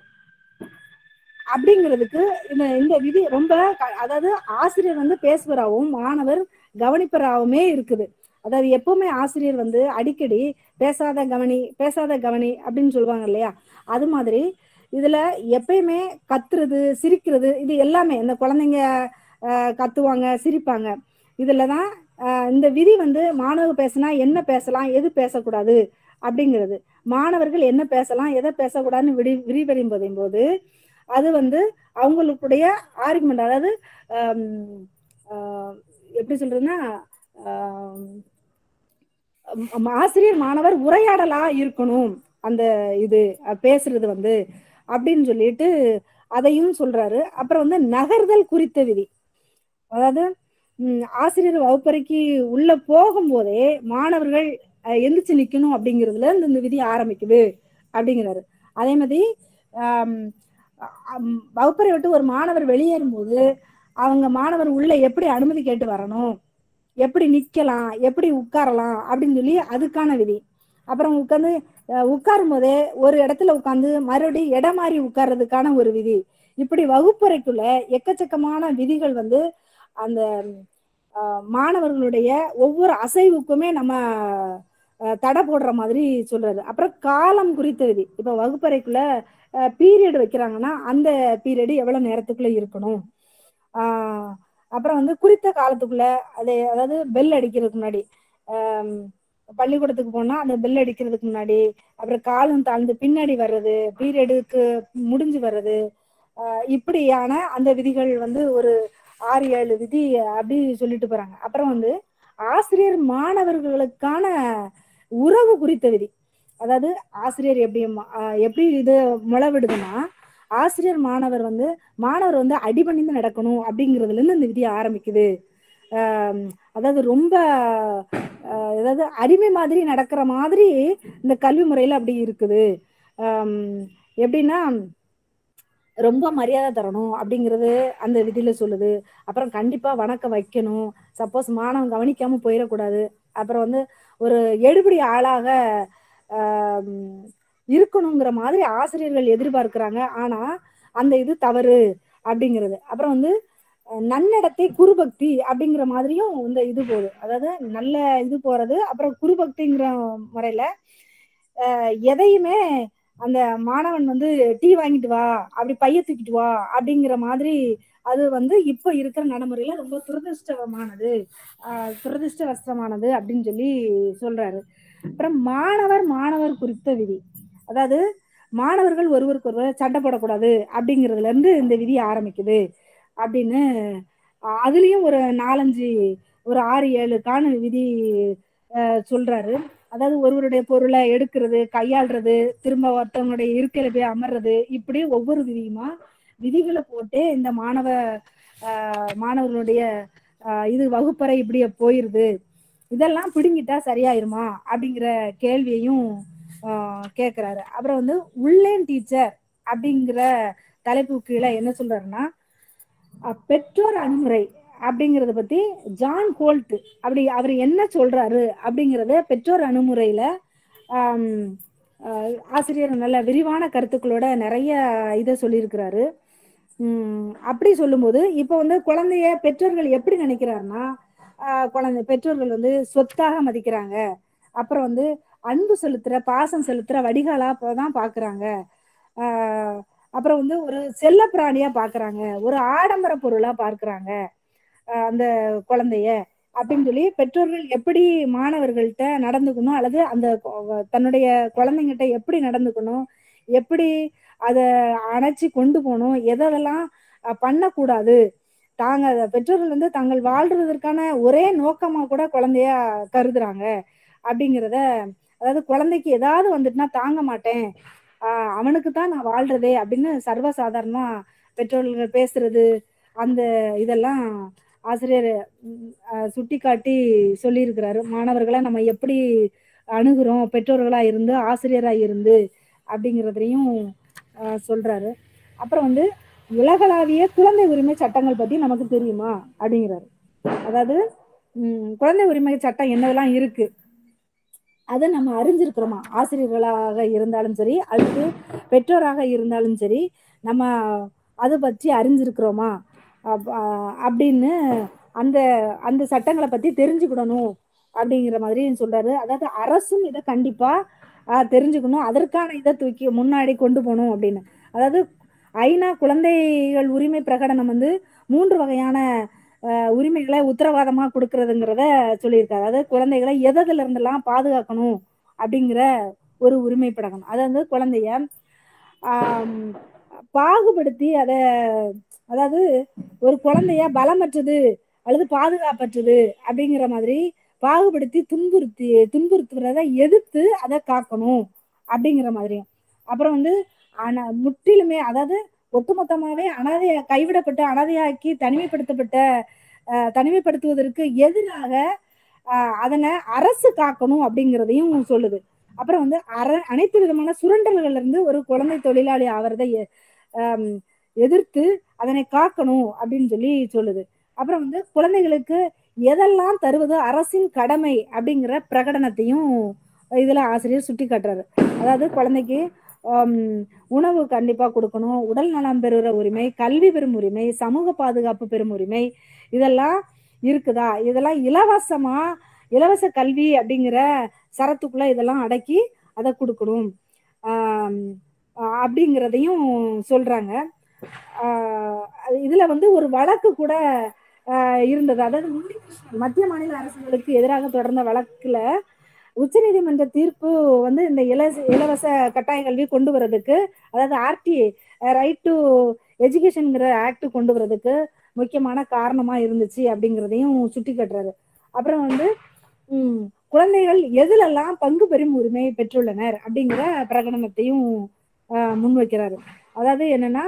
அப்படிங்கிறதுக்கு இந்த இந்த விதி ரொம்ப க- அதாவது ஆசிரியர் வந்து பேசுவராகவும் மாணவர் கவனிப்பராகவுமே இருக்குது. அதாவது எப்பவுமே ஆசிரியர் வந்து அடிக்கடி பேசாத கவனி பேசாத கவனி அப்படின்னு சொல்லுவாங்க இல்லையா? அது மாதிரி இதுல எப்பயுமே கத்துறது சிரிக்கிறது இது எல்லாமே இந்த குழந்தைங்க கத்துவாங்க சிரிப்பாங்க. இதுல தான் இந்த விதி வந்து மாணவர் பேசினா என்ன பேசலாம் எது பேசக்கூடாது அப்படிங்கிறது. மாணவர்கள் என்ன பேசலாம் எதை பேசக்கூடாதுன்னு விடி விரிவடையும் போது அது வந்து அவங்களுக்குடைய ஆர்குமெண்ட் அதாவது எப்படி சொல்றதுன்னா ஆசிரியர் மாணவர் உரையாடலா இருக்கணும். அந்த இது பேசுறது வந்து. அப்படின்னு சொல்லிட்டு அதையும் சொல்றாரு. அப்புறம் வந்து நகர்தல் குறித்த விதி. அதாவது ஆசிரியர் வகுப்பறைக்கு உள்ள போகும்போதே மாணவர்கள் எந்திரிச்சு நிக்கணும் அப்படிங்கிறதுல இந்த இந்த விதி ஆரம்பிக்குது அப்படிங்கிறாரு. அதே மாதிரி வகுப்பறை விட்டு ஒரு மாணவர் வெளியேறும்போது அவங்க மாணவர் உள்ள எப்படி அனுமதி கேட்டு வரணும்? எப்படி நிக்கலாம்? எப்படி உட்காரலாம்? அப்படின்னு சொல்லி அதுக்கான விதி. அப்புறம் உட்காந்து உட்காரும் போதே ஒரு இடத்துல உட்காந்து மறுபடியும் இடம் மாறி உட்கார்றதுக்கான ஒரு விதி. இப்படி வகுப்பறைக்குள்ள எக்கச்சக்கமான விதிகள் வந்து அந்த மாணவர்களுடைய ஒவ்வொரு அசைவுக்குமே நம்ம தடை போடுற மாதிரி சொல்றது. அப்புறம் காலம் குறித்த விதி. இப்ப வகுப்பறைக்குள்ள பீரியட் வைக்கிறாங்கன்னா அந்த பீரியட் எவ்வளவு நேரத்துக்குள்ள இருக்கணும்? ஆஹ் அப்புறம் வந்து குறித்த காலத்துக்குள்ள அது அதாவது பெல் அடிக்கிறதுக்கு முன்னாடி பள்ளிக்கூடத்துக்கு போனா அந்த பெல் அடிக்கிறதுக்கு முன்னாடி அப்புறம் காலம் தாழ்ந்து பின்னாடி வர்றது பீரியடுக்கு முடிஞ்சு வர்றது இப்படியான அந்த விதிகள் வந்து ஒரு ஆறு ஏழு விதி அப்படி சொல்லிட்டு போறாங்க. அப்புறம் வந்து ஆசிரியர் மாணவர்களுக்கான உறவு குறித்த விதி. அதாவது ஆசிரியர் எப்படி எப்படி இது முளவிடுதுன்னா ஆசிரியர் மாணவர் வந்து மாணவர் வந்து அடிபணிந்து நடக்கணும் அப்படிங்கிறதுல இருந்து இந்த விதி ஆரம்பிக்குது. அதாவது ரொம்ப அதாவது அடிமை மாதிரி நடக்கிற மாதிரி இந்த கல்வி முறையில அப்படி இருக்குது. எப்படின்னா ரொம்ப மரியாதை தரணும் அப்படிங்கிறது அந்த விதியில சொல்லுது. அப்புறம் கண்டிப்பா வணக்கம் வைக்கணும். சப்போஸ் மாணவன் கவனிக்காம போயிடக்கூடாது. அப்புறம் வந்து ஒரு எடுபடி ஆளாக இருக்கணுங்கிற மாதிரி ஆசிரியர்கள் எதிர்பார்க்கிறாங்க. ஆனா அந்த இது தவறு அப்படிங்கிறது. அப்புறம் வந்து நன்னடத்தை குருபக்தி அப்படிங்கிற மாதிரியும் இந்த இது போகுது. அதாவது நல்ல இது போறது அப்புறம் குருபக்திங்கிற முறையில எதையுமே அந்த மாணவன் வந்து டீ வாங்கிட்டு வா அப்படி பைய தூக்கிட்டு வா அப்படிங்கிற மாதிரி அது வந்து இப்ப இருக்கிற நடைமுறையில ரொம்ப துரதிருஷ்டமானது ஆஹ் துரதிருஷ்டவசமானது அப்படின்னு சொல்லி சொல்றாரு. அப்புறம் மாணவர் மாணவர் குறித்த விதி. அதாவது மாணவர்கள் ஒருவருக்கு ஒருவர் சண்டை போடக்கூடாது அப்படிங்கிறதுல இருந்து இந்த விதி ஆரம்பிக்குது. அப்படின்னு அதுலயும் ஒரு நாலஞ்சு ஒரு ஆறு ஏழு காண விதி சொல்றாரு. அதாவது ஒருவருடைய பொருளை எடுக்கிறது கையாளுறது திரும்ப ஒருத்தவங்களுடைய இருக்கையில போய் அமர்றது இப்படி ஒவ்வொரு விதியுமா விதிகளை போட்டு இந்த மாணவ மாணவர்களுடைய இது வகுப்பறை இப்படி போயிருது. இதெல்லாம் பிடுங்கிட்டா சரியாயிருமா அப்படிங்கிற கேள்வியையும் கேட்குறாரு கேக்குறாரு. அப்புறம் வந்து உள்ளேன் டீச்சர் அப்படிங்கிற தலைப்பு கீழே என்ன சொல்றாருன்னா பெற்றோர் அணுகுமுறை அப்படிங்கறத பத்தி ஜான் ஹோல்ட் அப்படி அவர் என்ன சொல்றாரு அப்படிங்கறத பெற்றோர் அணுகுமுறையில ஆசிரியர் நல்ல விரிவான கருத்துக்களோட நிறைய இதை சொல்லியிருக்கிறாரு. அப்படி சொல்லும்போது இப்போ வந்து குழந்தைய பெற்றோர்கள் எப்படி நினைக்கிறாருன்னா குழந்தை பெற்றோர்கள் வந்து சொத்தாக மதிக்கிறாங்க. அப்புறம் வந்து அன்பு செலுத்துற பாசம் செலுத்துற வடிகாலா தான் பாக்குறாங்க. ஆஹ் அப்புறம் வந்து ஒரு செல்ல பிராணியா பாக்குறாங்க. ஒரு ஆடம்பர பொருளா பார்க்கிறாங்க அந்த குழந்தைய அப்படின்னு சொல்லி பெற்றோர்கள் எப்படி மாணவர்கள்ட்ட நடந்துக்கணும் அல்லது அந்த தன்னுடைய குழந்தைங்கிட்ட எப்படி நடந்துக்கணும் எப்படி அதை அணைச்சி கொண்டு போகணும் எதெல்லாம் அஹ், பண்ணக்கூடாது தாங்க பெற்றோர்கள் வந்து தாங்கள் வாழ்றதற்கான ஒரே நோக்கமா கூட குழந்தைய கருதுறாங்க அப்படிங்கிறத அதாவது குழந்தைக்கு ஏதாவது வந்துட்டுனா தாங்க மாட்டேன் ஆஹ் அவனுக்கு தான் நான் வாழ்றதே அப்படின்னு சர்வசாதாரணமா பெற்றோர்கள் பேசுறது அந்த இதெல்லாம் ஆசிரியர் சுட்டி காட்டி சொல்லியிருக்கிறாரு. மாணவர்களை நம்ம எப்படி அணுகிறோம்? பெற்றோர்களா இருந்து ஆசிரியரா இருந்து அப்படிங்கிறதையும் சொல்றாரு. அப்புறம் வந்து உலகளாவிய குழந்தை உரிமை சட்டங்கள் பத்தி நமக்கு தெரியுமா? அப்படிங்கிறாரு. அதாவது குழந்தை உரிமை சட்டம் என்னதெல்லாம் இருக்கு? அதை நம்ம அறிஞ்சிருக்கிறோமா? ஆசிரியர்களாக இருந்தாலும் சரி அடுத்து பெற்றோராக இருந்தாலும் சரி நம்ம அதை பற்றி அறிஞ்சிருக்கிறோமா? அப்- அப்படின்னு அந்த அந்த சட்டங்களை பற்றி தெரிஞ்சுக்கிடணும் அப்படிங்கிற மாதிரி சொல்றாரு. அதாவது அரசும் இதை கண்டிப்பா தெரிஞ்சுக்கணும். அதற்கான இதை தூக்கி முன்னாடி கொண்டு போகணும் அப்படின்னு. அதாவது ஐநா குழந்தைகள் உரிமை பிரகடனம் வந்து மூன்று வகையான உரிமைகளை உத்தரவாதமா கொடுக்கறதுங்கிறத சொல்லியிருக்காரு. அதாவது குழந்தைகளை எதுல இருந்தெல்லாம் பாதுகாக்கணும் அப்படிங்கிற ஒரு உரிமை பிரகடனம் அதாவது குழந்தைய பாகுபடுத்தி அதை அதாவது ஒரு குழந்தைய பலமற்றது அல்லது பாதுகாப்பற்றது அப்படிங்கிற மாதிரி பாகுபடுத்தி துன்புறுத்தி துன்புறுத்துறத எதிர்த்து அதை காக்கணும் அப்படிங்கிற மாதிரியும். அப்புறம் வந்து ஆனா முற்றிலுமே அதாவது ஒட்டுமொத்தமாவே அனாதைய கைவிடப்பட்டு அனாதையாக்கி தனிமைப்படுத்தப்பட்ட தனிமைப்படுத்துவதற்கு எதிராக அதனை அரசு காக்கணும் அப்படிங்கிறதையும் சொல்லுது. அப்புறம் வந்து அர அனைத்து விதமான சுரண்டல்கள்ல இருந்து ஒரு குழந்தை தொழிலாளி ஆகிறதை எதிர்த்து அதனை காக்கணும் அப்படின்னு சொல்லி சொல்லுது. அப்புறம் வந்து குழந்தைகளுக்கு எதெல்லாம் தருவது அரசின் கடமை அப்படிங்கிற பிரகடனத்தையும் இதுல ஆசிரியர் சுட்டி காட்டுறாரு அதாவது குழந்தைக்கு உணவு கண்டிப்பா கொடுக்கணும். உடல் நலம் பெறுகிற உரிமை கல்வி பெறும் உரிமை சமூக பாதுகாப்பு பெறும் உரிமை இதெல்லாம் இருக்குதா? இதெல்லாம் இலவசமா இலவச கல்வி அப்படிங்கிற சரத்துக்குள்ள இதெல்லாம் அடக்கி அதை கொடுக்கணும். அப்படிங்கிறதையும் சொல்றாங்க. இதுல வந்து ஒரு வழக்கு கூட இருந்தது. அதாவது மத்திய மாநில அரசுகளுக்கு எதிராக தொடர்ந்த வழக்குல உச்சநீதிமன்ற தீர்ப்பு வந்து இந்த இலவச இலவச கட்டாய கல்வி கொண்டு வர்றதுக்கு அதாவது ஆர்டி ரைட் டு எஜுகேஷனுங்கிற ஆக்ட் கொண்டு வர்றதுக்கு முக்கியமான காரணமா இருந்துச்சு அப்படிங்கிறதையும் சுட்டி காட்டுறாரு. அப்புறம் வந்து உம் குழந்தைகள் எதுலெல்லாம் பங்கு பெறும் உரிமை பெற்றுள்ளனர் அப்படிங்கிற பிரகடனத்தையும் ஆஹ் முன்வைக்கிறாரு அதாவது என்னன்னா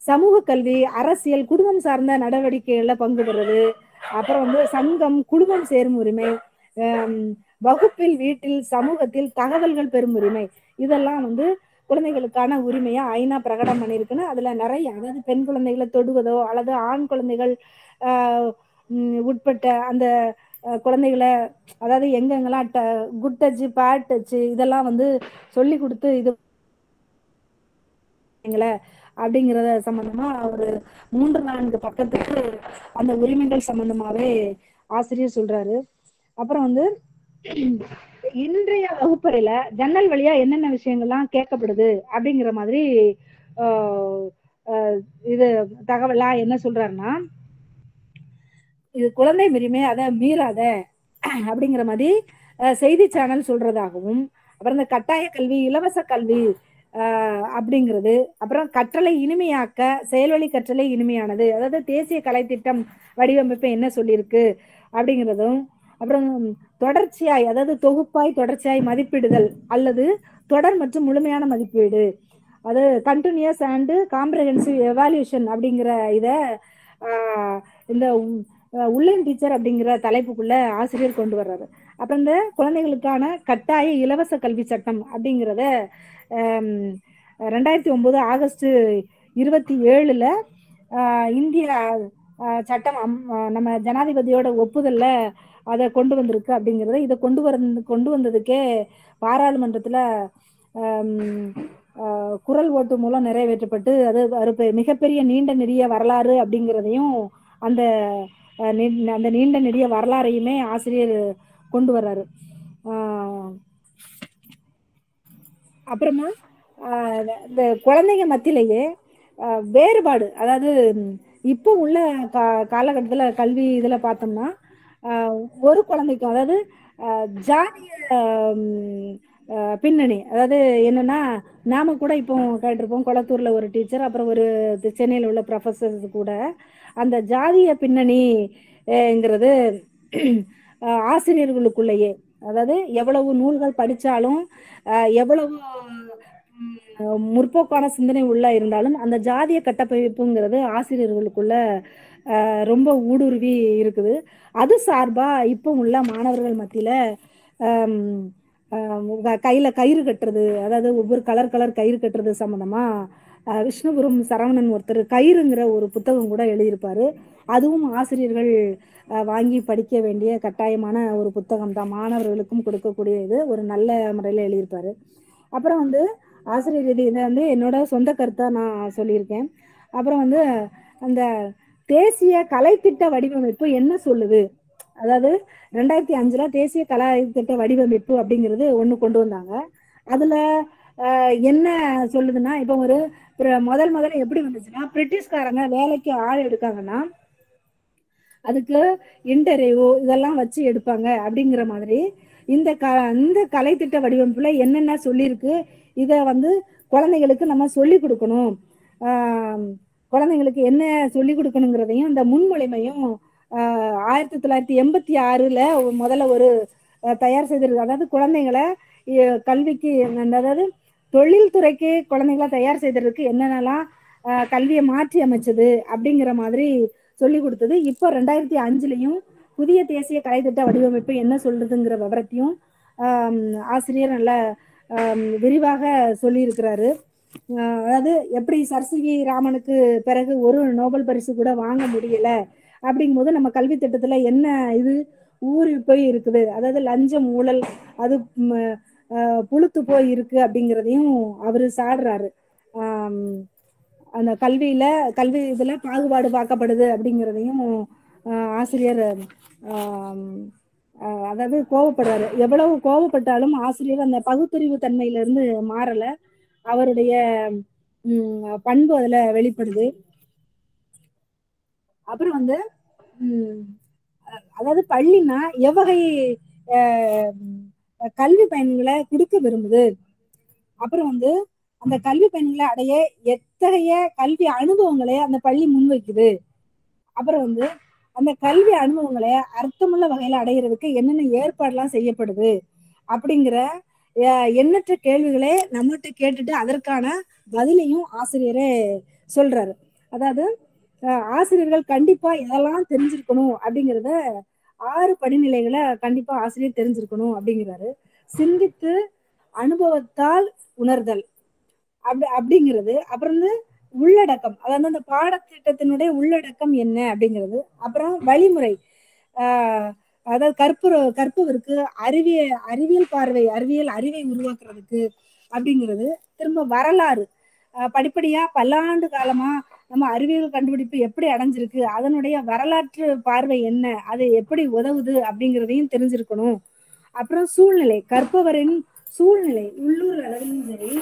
சமூக கல்வி அரசியல் குடும்பம் சார்ந்த நடவடிக்கைகள்ல பங்கு பெறுறது அப்புறம் வந்து சங்கம் குடும்பம் சேரும் உரிமை வகுப்பில் வீட்டில் சமூகத்தில் தகவல்கள் பெறும் உரிமை. இதெல்லாம் வந்து குழந்தைகளுக்கான உரிமையா ஐநா பிரகடம் பண்ணியிருக்குன்னு அதுல நிறைய அதாவது பெண் குழந்தைகளை தொடுவதோ அல்லது ஆண் குழந்தைகள் ஆஹ் உம் உட்பட்ட அந்த அஹ், குழந்தைகளை அதாவது எங்கெங்கெல்லாம் குட் டச்சு பேட் டச்சு இதெல்லாம் வந்து சொல்லி கொடுத்து இது அப்படிங்கிறத சம்பந்தமா ஒரு மூன்று நான்கு பக்கத்துக்கு அந்த உரிமைகள் சம்பந்தமாவே ஆசிரியர் சொல்றாரு. அப்புறம் வந்து இன்றைய வகுப்பறையில ஜன்னல் வழியா என்னென்ன விஷயங்கள்லாம் கேட்கப்படுது அப்படிங்கிற மாதிரி ஆஹ் ஆஹ் இது தகவலா என்ன சொல்றாருன்னா இது குழந்தை மிரிமே அதை மீறாத அப்படிங்கிற மாதிரி செய்தி சேனல் சொல்றதாகவும் அப்புறம் இந்த கட்டாய கல்வி இலவச கல்வி அப்படிங்கிறது. அப்புறம் கற்றலை இனிமையாக்க செயல்வழி கற்றலை இனிமையானது. அதாவது தேசிய கலைத்திட்டம் வடிவமைப்பு என்ன சொல்லியிருக்கு அப்படிங்கிறதும் அப்புறம் தொடர்ச்சியாய் அதாவது தொகுப்பாய் தொடர்ச்சியாய் மதிப்பிடுதல் அல்லது தொடர் மற்றும் முழுமையான மதிப்பீடு. அது கண்டினியூஸ் அண்டு காம்ப்ரஹென்சிவ் எவால்யூஷன் அப்படிங்கிற இதை இந்த உள்ளன் டீச்சர் அப்படிங்கிற தலைப்புக்குள்ள ஆசிரியர் கொண்டு வர்றாரு. அப்புறம் இந்த குழந்தைகளுக்கான கட்டாய இலவச கல்வி சட்டம் அப்படிங்கிறத ரெண்டாயிரத்தி ஒன்பது ஆகஸ்ட் இருபத்தி ஏழுல இந்திய சட்டம் அம்- நம்ம ஜனாதிபதியோட ஒப்புதல்ல அதை கொண்டு வந்திருக்கு அப்படிங்கிறத இதை கொண்டு வர கொண்டு வந்ததுக்கே பாராளுமன்றத்தில் குரல் ஓட்டு மூலம் நிறைவேற்றப்பட்டு அது ஒரு பெ- மிகப்பெரிய நீண்ட நெடிய வரலாறு அப்படிங்கிறதையும் அந்த அந்த நீண்ட நெடிய வரலாறையுமே ஆசிரியர் கொண்டு வர்றாரு. அப்புறமா இந்த குழந்தைங்க மத்தியிலேயே வேறுபாடு அதாவது இப்போ உள்ள கா காலகட்டத்தில் கல்வி இதில் பார்த்தோம்னா ஒரு குழந்தைக்கும் அதாவது ஜாதிய பின்னணி அதாவது என்னன்னா நாம கூட இப்போ கேட்டிருப்போம் குளத்தூர்ல ஒரு டீச்சர் அப்புறம் ஒரு சென்னையில் உள்ள ப்ரொஃபஸர்ஸ் கூட அந்த ஜாதிய பின்னணிங்கிறது ஆசிரியர்களுக்குள்ளேயே. அதாவது எவ்வளவு நூல்கள் படித்தாலும் எவ்வளவு முற்போக்கான சிந்தனை உள்ள இருந்தாலும் அந்த ஜாதிய கட்டமைப்புங்கிறது ஆசிரியர்களுக்குள்ள ரொம்ப ஊடுருவி இருக்குது. அது சார்பா இப்போ உள்ள மாணவர்கள் மத்தியில கையில கயிறு கட்டுறது அதாவது ஒவ்வொரு கலர் கலர் கயிறு கட்டுறது சம்பந்தமா விஷ்ணுபுரம் சரவணன் ஒருத்தர் கயிறுங்கிற ஒரு புத்தகம் கூட எழுதியிருப்பாரு. அதுவும் ஆசிரியர்கள் வாங்கி படிக்க வேண்டிய கட்டாயமான ஒரு புத்தகம் தான் மாணவர்களுக்கும் கொடுக்கக்கூடிய இது ஒரு நல்ல முறையில் எழுதியிருப்பாரு. அப்புறம் வந்து ஆசிரியர் இது இதை வந்து என்னோட சொந்த கருத்தாக நான் சொல்லியிருக்கேன். அப்புறம் வந்து அந்த தேசிய கலைத்திட்ட வடிவமைப்பு என்ன சொல்லுது? அதாவது ரெண்டாயிரத்தி அஞ்சுல தேசிய கலைத்திட்ட வடிவமைப்பு அப்படிங்கிறது ஒன்று கொண்டு வந்தாங்க. அதுல என்ன சொல்லுதுன்னா இப்போ ஒரு முதல் முதல்ல எப்படி வந்துச்சுன்னா பிரிட்டிஷ்காரங்க வேலைக்கு ஆள் எடுக்காங்கன்னா அதுக்கு இன்டர்வியூ இதெல்லாம் வச்சு எடுப்பாங்க அப்படிங்கிற மாதிரி. இந்த க இந்த கலைத்திட்ட வடிவமைப்புல என்னென்ன சொல்லியிருக்கு இதை வந்து குழந்தைகளுக்கு நம்ம சொல்லி கொடுக்கணும். குழந்தைங்களுக்கு என்ன சொல்லி கொடுக்கணுங்கிறதையும் இந்த முன்மொழிமையும் ஆயிரத்தி தொள்ளாயிரத்தி எண்பத்தி ஆறுல முதல்ல ஒரு தயார் செய்திருக்கு அதாவது குழந்தைங்களை கல்விக்கு அதாவது தொழில்துறைக்கு குழந்தைங்கள தயார் செய்திருக்கு என்னென்னலாம் கல்வியை மாற்றி அமைச்சது அப்படிங்கிற மாதிரி சொல்லி கொடுத்தது. இப்போ ரெண்டாயிரத்தி அஞ்சுலையும் புதிய தேசிய கலைத்திட்ட வடிவமைப்பு என்ன சொல்றதுங்கிற விவரத்தையும் ஆசிரியர் நல்ல விரிவாக சொல்லியிருக்கிறாரு. அதாவது எப்படி சர் சி வி ராமனுக்கு பிறகு ஒரு நோபல் பரிசு கூட வாங்க முடியல அப்படிங்கும்போது நம்ம கல்வி திட்டத்துல என்ன இது ஊறி போய் இருக்குது. அதாவது லஞ்சம் ஊழல் அது புழுத்து போய் இருக்கு அப்படிங்கிறதையும் அவரு சாடுறாரு. அந்த கல்வியில கல்வி இதுல பாகுபாடு பார்க்கப்படுது அப்படிங்கிறதையும் ஆஹ், ஆசிரியர் ஆஹ், அதாவது கோவப்படுறாரு. எவ்வளவு கோவப்பட்டாலும் ஆசிரியர் அந்த பகுத்தறிவு தன்மையில இருந்து மாறல. அவருடைய பண்பு அதுல வெளிப்படுது. அப்புறம் வந்து அதாவது பள்ளினா எவ்வகை கல்வி பயன்களை கொடுக்க விரும்புது. அப்புறம் வந்து அந்த கல்வி பயன்களை அடைய எத்தகைய கல்வி அனுபவங்களை அந்த பள்ளி முன்வைக்குது? அப்புறம் வந்து அந்த கல்வி அனுபவங்களை அர்த்தமுள்ள வகையில அடையிறதுக்கு என்னென்ன ஏற்பாடுலாம் செய்யப்படுது? அப்படிங்கிற எண்ணற்ற கேள்விகளே நம்மகிட்ட கேட்டுட்டு அதற்கான பதிலையும் ஆசிரியரே சொல்றாரு. அதாவது ஆசிரியர்கள் கண்டிப்பா இதெல்லாம் தெரிஞ்சிருக்கணும் அப்படிங்கிறத ஆறு படிநிலைகளை கண்டிப்பா ஆசிரியர் தெரிஞ்சிருக்கணும் அப்படிங்கிறாரு. சிந்தித்து அனுபவத்தால் உணர்தல். அப்படி அப்படிங்கிறது. அப்புறம் வந்து உள்ளடக்கம். அதாவது அந்த பாடத்திட்டத்தினுடைய உள்ளடக்கம் என்ன அப்படிங்கிறது. அப்புறம் வழிமுறை. அதாவது கற்பு கற்பவருக்கு அறிவிய அறிவியல் பார்வை அறிவியல் அறிவை உருவாக்குறதுக்கு அப்படிங்கிறது. திரும்ப வரலாறு. படிப்படியா பல்லாண்டு காலமா நம்ம அறிவியல் கண்டுபிடிப்பு எப்படி அடைஞ்சிருக்கு அதனுடைய வரலாற்று பார்வை என்ன அது எப்படி உதவுது அப்படிங்கிறதையும் தெரிஞ்சிருக்கணும். அப்புறம் சூழ்நிலை. கற்பவரின் சூழ்நிலை. உள்ளூர் அளவிலும் சரி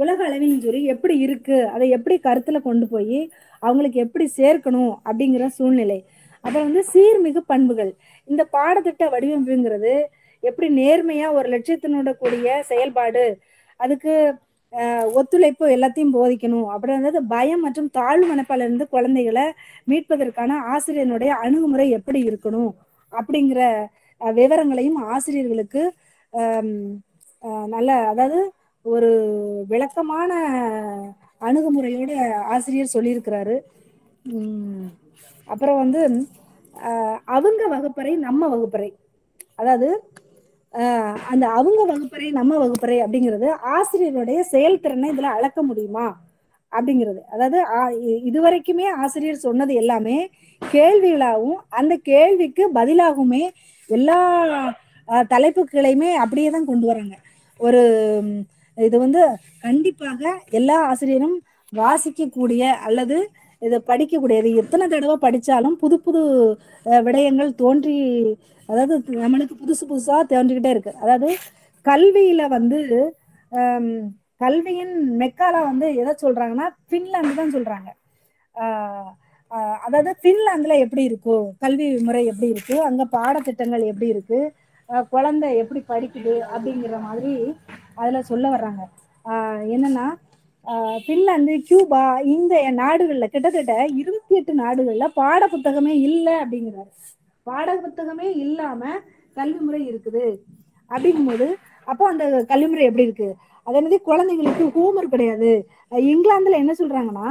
உலக அளவிலும் சரி எப்படி இருக்கு? அதை எப்படி கருத்துல கொண்டு போய் அவங்களுக்கு எப்படி சேர்க்கணும் அப்படிங்கிற சூழ்நிலை. அப்புறம் வந்து சீர்மிகு பண்புகள். இந்த பாடத்திட்ட வடிவமைப்புங்கிறது எப்படி நேர்மையா ஒரு லட்சியத்தினோட கூடிய செயல்பாடு அதுக்கு ஒத்துழைப்பு எல்லாத்தையும் போதிக்கணும். அப்புறம் வந்து பயம் மற்றும் தாழ்வு மனப்பால இருந்து குழந்தைகளை மீட்பதற்கான ஆசிரியனுடைய அணுகுமுறை எப்படி இருக்கணும்? அப்படிங்கிற விவரங்களையும் ஆசிரியர்களுக்கு நல்ல அதாவது ஒரு விளக்கமான அணுகுமுறையோட ஆசிரியர் சொல்லியிருக்கிறாரு. அப்புறம் வந்து அவங்க வகுப்பறை நம்ம வகுப்பறை. அதாவது அந்த அவங்க வகுப்பறை நம்ம வகுப்பறை அப்படிங்கிறது ஆசிரியருடைய செயல்திறனை இதுல அளக்க முடியுமா? அப்படிங்கிறது. அதாவது ஆ- இதுவரைக்குமே ஆசிரியர் சொன்னது எல்லாமே கேள்விகளாகவும் அந்த கேள்விக்கு பதிலாகவுமே எல்லா தலைப்புகளையுமே அப்படியே தான் கொண்டு வராங்க. ஒரு இது வந்து கண்டிப்பாக எல்லா ஆசிரியரும் வாசிக்கக்கூடிய அல்லது இதை படிக்கக்கூடியது. எத்தனை தடவை படிச்சாலும் புது புது விடயங்கள் தோன்றி அதாவது நம்மளுக்கு புதுசு புதுசா தோன்றிக்கிட்டே இருக்கு. அதாவது கல்வியில வந்து ஹம், கல்வியின் மெக்காலா வந்து எதை சொல்றாங்கன்னா பின்லாந்து தான் சொல்றாங்க. ஆஹ் அதாவது பின்லாந்துல எப்படி இருக்கும் கல்வி முறை எப்படி இருக்கு? அங்க பாடத்திட்டங்கள் எப்படி இருக்கு? குழந்தை எப்படி படிக்குது? அப்படிங்கிற மாதிரி அதுல சொல்ல வர்றாங்க. என்னன்னா பின்லாந்து கியூபா இந்த நாடுகள்ல கிட்டத்தட்ட இருபத்தி எட்டு நாடுகள்ல பாட புத்தகமே இல்லை அப்படிங்கிறாரு. பாட புத்தகமே இல்லாம கல்வி முறை இருக்குது. அப்படிங்கும்போது அப்போ அந்த கல்வி முறை எப்படி இருக்கு? அதே மாதிரி குழந்தைங்களுக்கு ஹோம்ஒர்க் கிடையாது. இங்கிலாந்துல என்ன சொல்றாங்கன்னா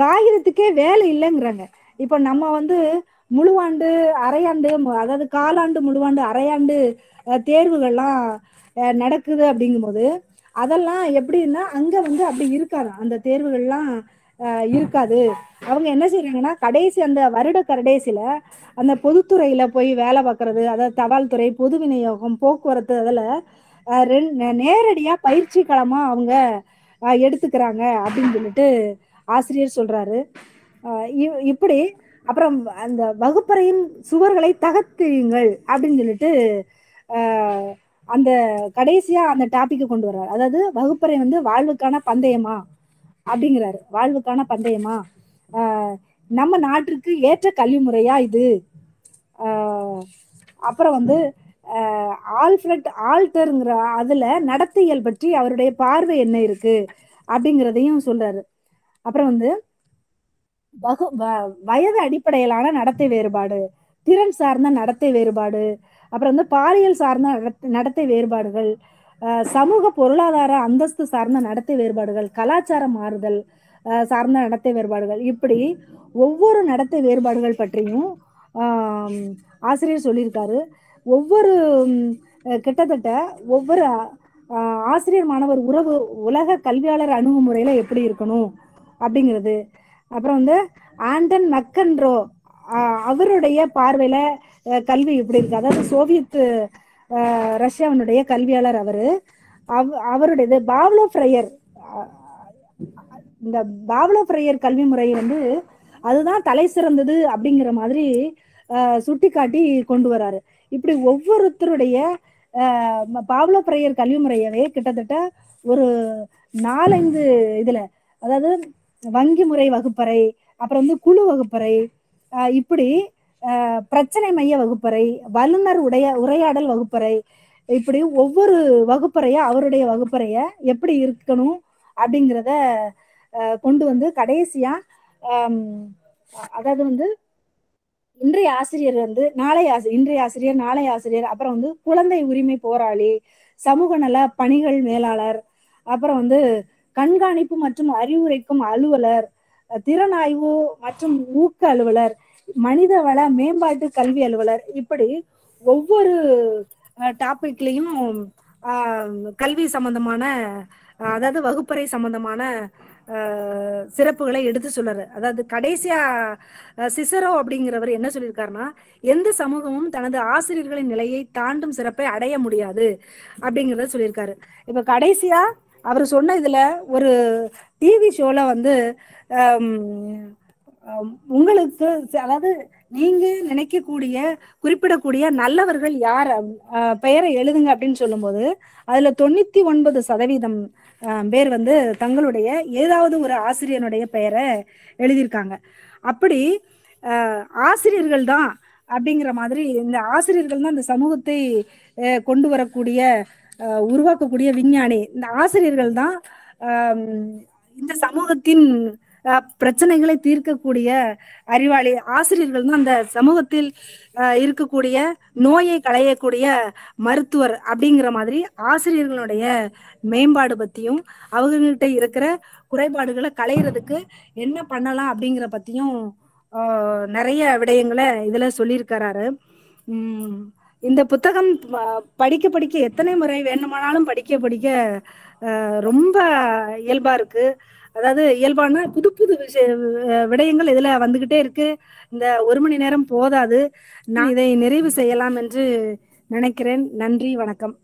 காகிதத்துக்கே வேலை இல்லைங்கிறாங்க. இப்போ நம்ம வந்து முழுவாண்டு அரையாண்டு அதாவது காலாண்டு முழுவாண்டு அரையாண்டு தேர்வுகள்லாம் நடக்குது அப்படிங்கும்போது அதெல்லாம் எப்படின்னா அங்கே வந்து அப்படி இருக்காது அந்த தேர்வுகள்லாம் இருக்காது. அவங்க என்ன செய்யறாங்கன்னா கடைசி அந்த வருட கடைசியில அந்த பொதுத்துறையில போய் வேலை பார்க்கறது அதாவது தபால் துறை பொது விநியோகம் போக்குவரத்து அதில் நேரடியா பயிற்சி களமா அவங்க எடுத்துக்கிறாங்க அப்படின்னு சொல்லிட்டு ஆசிரியர் சொல்றாரு. இ- இப்படி அப்புறம் அந்த வகுப்பறையின் சுவர்களை தகர்த்தியுங்கள் அப்படின்னு சொல்லிட்டு அந்த கடைசியா அந்த டாபிக்கை கொண்டு வர்றாரு. அதாவது வகுப்பறை வந்து வாழ்வுக்கான பந்தயமா? அப்படிங்கிறாரு. வாழ்வுக்கான பந்தயமா? நம்ம நாட்டிற்கு ஏற்ற கல்வி முறையா இது அப்புறம் வந்து ஆல்ஃபிரட் ஆல்டருங்கிற அதுல நடத்தைகள் பற்றி அவருடைய பார்வை என்ன இருக்கு? அப்படிங்கிறதையும் சொல்றாரு. அப்புறம் வந்து வகு வ- வயது அடிப்படையிலான நடத்தை வேறுபாடு திறன் சார்ந்த நடத்தை வேறுபாடு அப்புறம் வந்து பாலியல் சார்ந்த நடத்தை- நடத்தை வேறுபாடுகள் சமூக பொருளாதார அந்தஸ்து சார்ந்த நடத்தை வேறுபாடுகள் கலாச்சார மாறுதல் சார்ந்த நடத்தை வேறுபாடுகள் இப்படி ஒவ்வொரு நடத்தை வேறுபாடுகள் பற்றியும் ஆசிரியர் சொல்லியிருக்காரு. ஒவ்வொரு கிட்டத்தட்ட ஒவ்வொரு ஆசிரியர் மாணவர் உறவு உலக கல்வியாளர் அணுகுமுறையில எப்படி இருக்கணும் அப்படிங்கிறது. அப்புறம் வந்து ஆண்டன் மக்கன்ரோ அவருடைய பார்வையில கல்வி இப்படி இருக்கு? அதாவது சோவியத் ரஷ்யாவினுடைய கல்வியாளர் அவரு. அவ் அவருடையது பாவ்லோ ஃப்ரையர். இந்த பாவ்லோ ஃப்ரையர் கல்வி முறை வந்து அதுதான் தலை சிறந்தது அப்படிங்கிற மாதிரி சுட்டி சுட்டிக்காட்டி கொண்டு வராரு. இப்படி ஒவ்வொருத்தருடைய பாவ்லோ ஃப்ரையர் கல்வி முறையவே கிட்டத்தட்ட ஒரு நாலஞ்சு இதுல அதாவது வங்கி முறை வகுப்பறை அப்புறம் வந்து குழு வகுப்பறை இப்படி பிரச்சனை மைய வகுப்பறை வல்லுநர் உடைய உரையாடல் வகுப்பறை இப்படி ஒவ்வொரு வகுப்பறைய அவருடைய வகுப்பறைய எப்படி இருக்கணும் அப்படிங்கிறத கொண்டு வந்து கடைசியா அதாவது வந்து இன்றைய ஆசிரியர் வந்து நாளை ஆசிரியர் இன்றைய ஆசிரியர் நாளை ஆசிரியர் அப்புறம் வந்து குழந்தை உரிமை போராளி சமூக நல பணிகள் மேலாளர் அப்புறம் வந்து கண்காணிப்பு மற்றும் அறிவுரைக்கும் அலுவலர் திறனாய்வு மற்றும் ஊக்க அலுவலர் மனிதவள மேம்பாட்டு கல்வி அலுவலர் இப்படி ஒவ்வொரு டாபிக்லயும் கல்வி சம்பந்தமான அதாவது வகுப்பறை சம்பந்தமான சிறப்புகளை எடுத்து சொல்றாரு. அதாவது கடைசியா சிசரோ அப்படிங்கிறவர் என்ன சொல்லியிருக்காருன்னா எந்த சமூகமும் தனது ஆசிரியர்களின் நிலையை தாண்டும் சிறப்பை அடைய முடியாது அப்படிங்கிறத சொல்லியிருக்காரு. இப்ப கடைசியா அவர் சொன்ன இதுல ஒரு டிவி ஷோல வந்து உங்களுக்கு அதாவது நீங்க நினைக்கக்கூடிய குறிப்பிடக்கூடிய நல்லவர்கள் யார்? பெயரை எழுதுங்க அப்படின்னு சொல்லும்போது அதுல தொண்ணூத்தி ஒன்பது சதவீதம் பேர் வந்து தங்களுடைய ஏதாவது ஒரு ஆசிரியனுடைய பெயரை எழுதியிருக்காங்க. அப்படி ஆசிரியர்கள் தான் அப்படிங்கிற மாதிரி இந்த ஆசிரியர்கள் தான் இந்த சமூகத்தை கொண்டு வரக்கூடிய உருவாக்கக்கூடிய விஞ்ஞானி. இந்த ஆசிரியர்கள் தான் இந்த சமூகத்தின் பிரச்சனைகளை தீர்க்கக்கூடிய அறிவாளி ஆசிரியர்கள் தான் அந்த சமூகத்தில் இருக்கக்கூடிய நோயை களையக்கூடிய மருத்துவர் அப்படிங்கிற மாதிரி ஆசிரியர்களுடைய மேம்பாடு பத்தியும் அவங்ககிட்ட இருக்கிற குறைபாடுகளை களையிறதுக்கு என்ன பண்ணலாம் அப்படிங்கிற பத்தியும் நிறைய விடயங்களை இதுல சொல்லியிருக்கிறாரு உம் இந்த புத்தகம் படிக்க படிக்க எத்தனை முறை வேணுமானாலும் படிக்க படிக்க ரொம்ப இயல்பா இருக்கு. அதாவது இயல்பான புது புது விடயங்கள் இதுல வந்துகிட்டே இருக்கு. இந்த ஒரு மணி நேரம் போதாது. நான் இதை நிறைவு செய்யலாம் என்று நினைக்கிறேன். நன்றி வணக்கம்.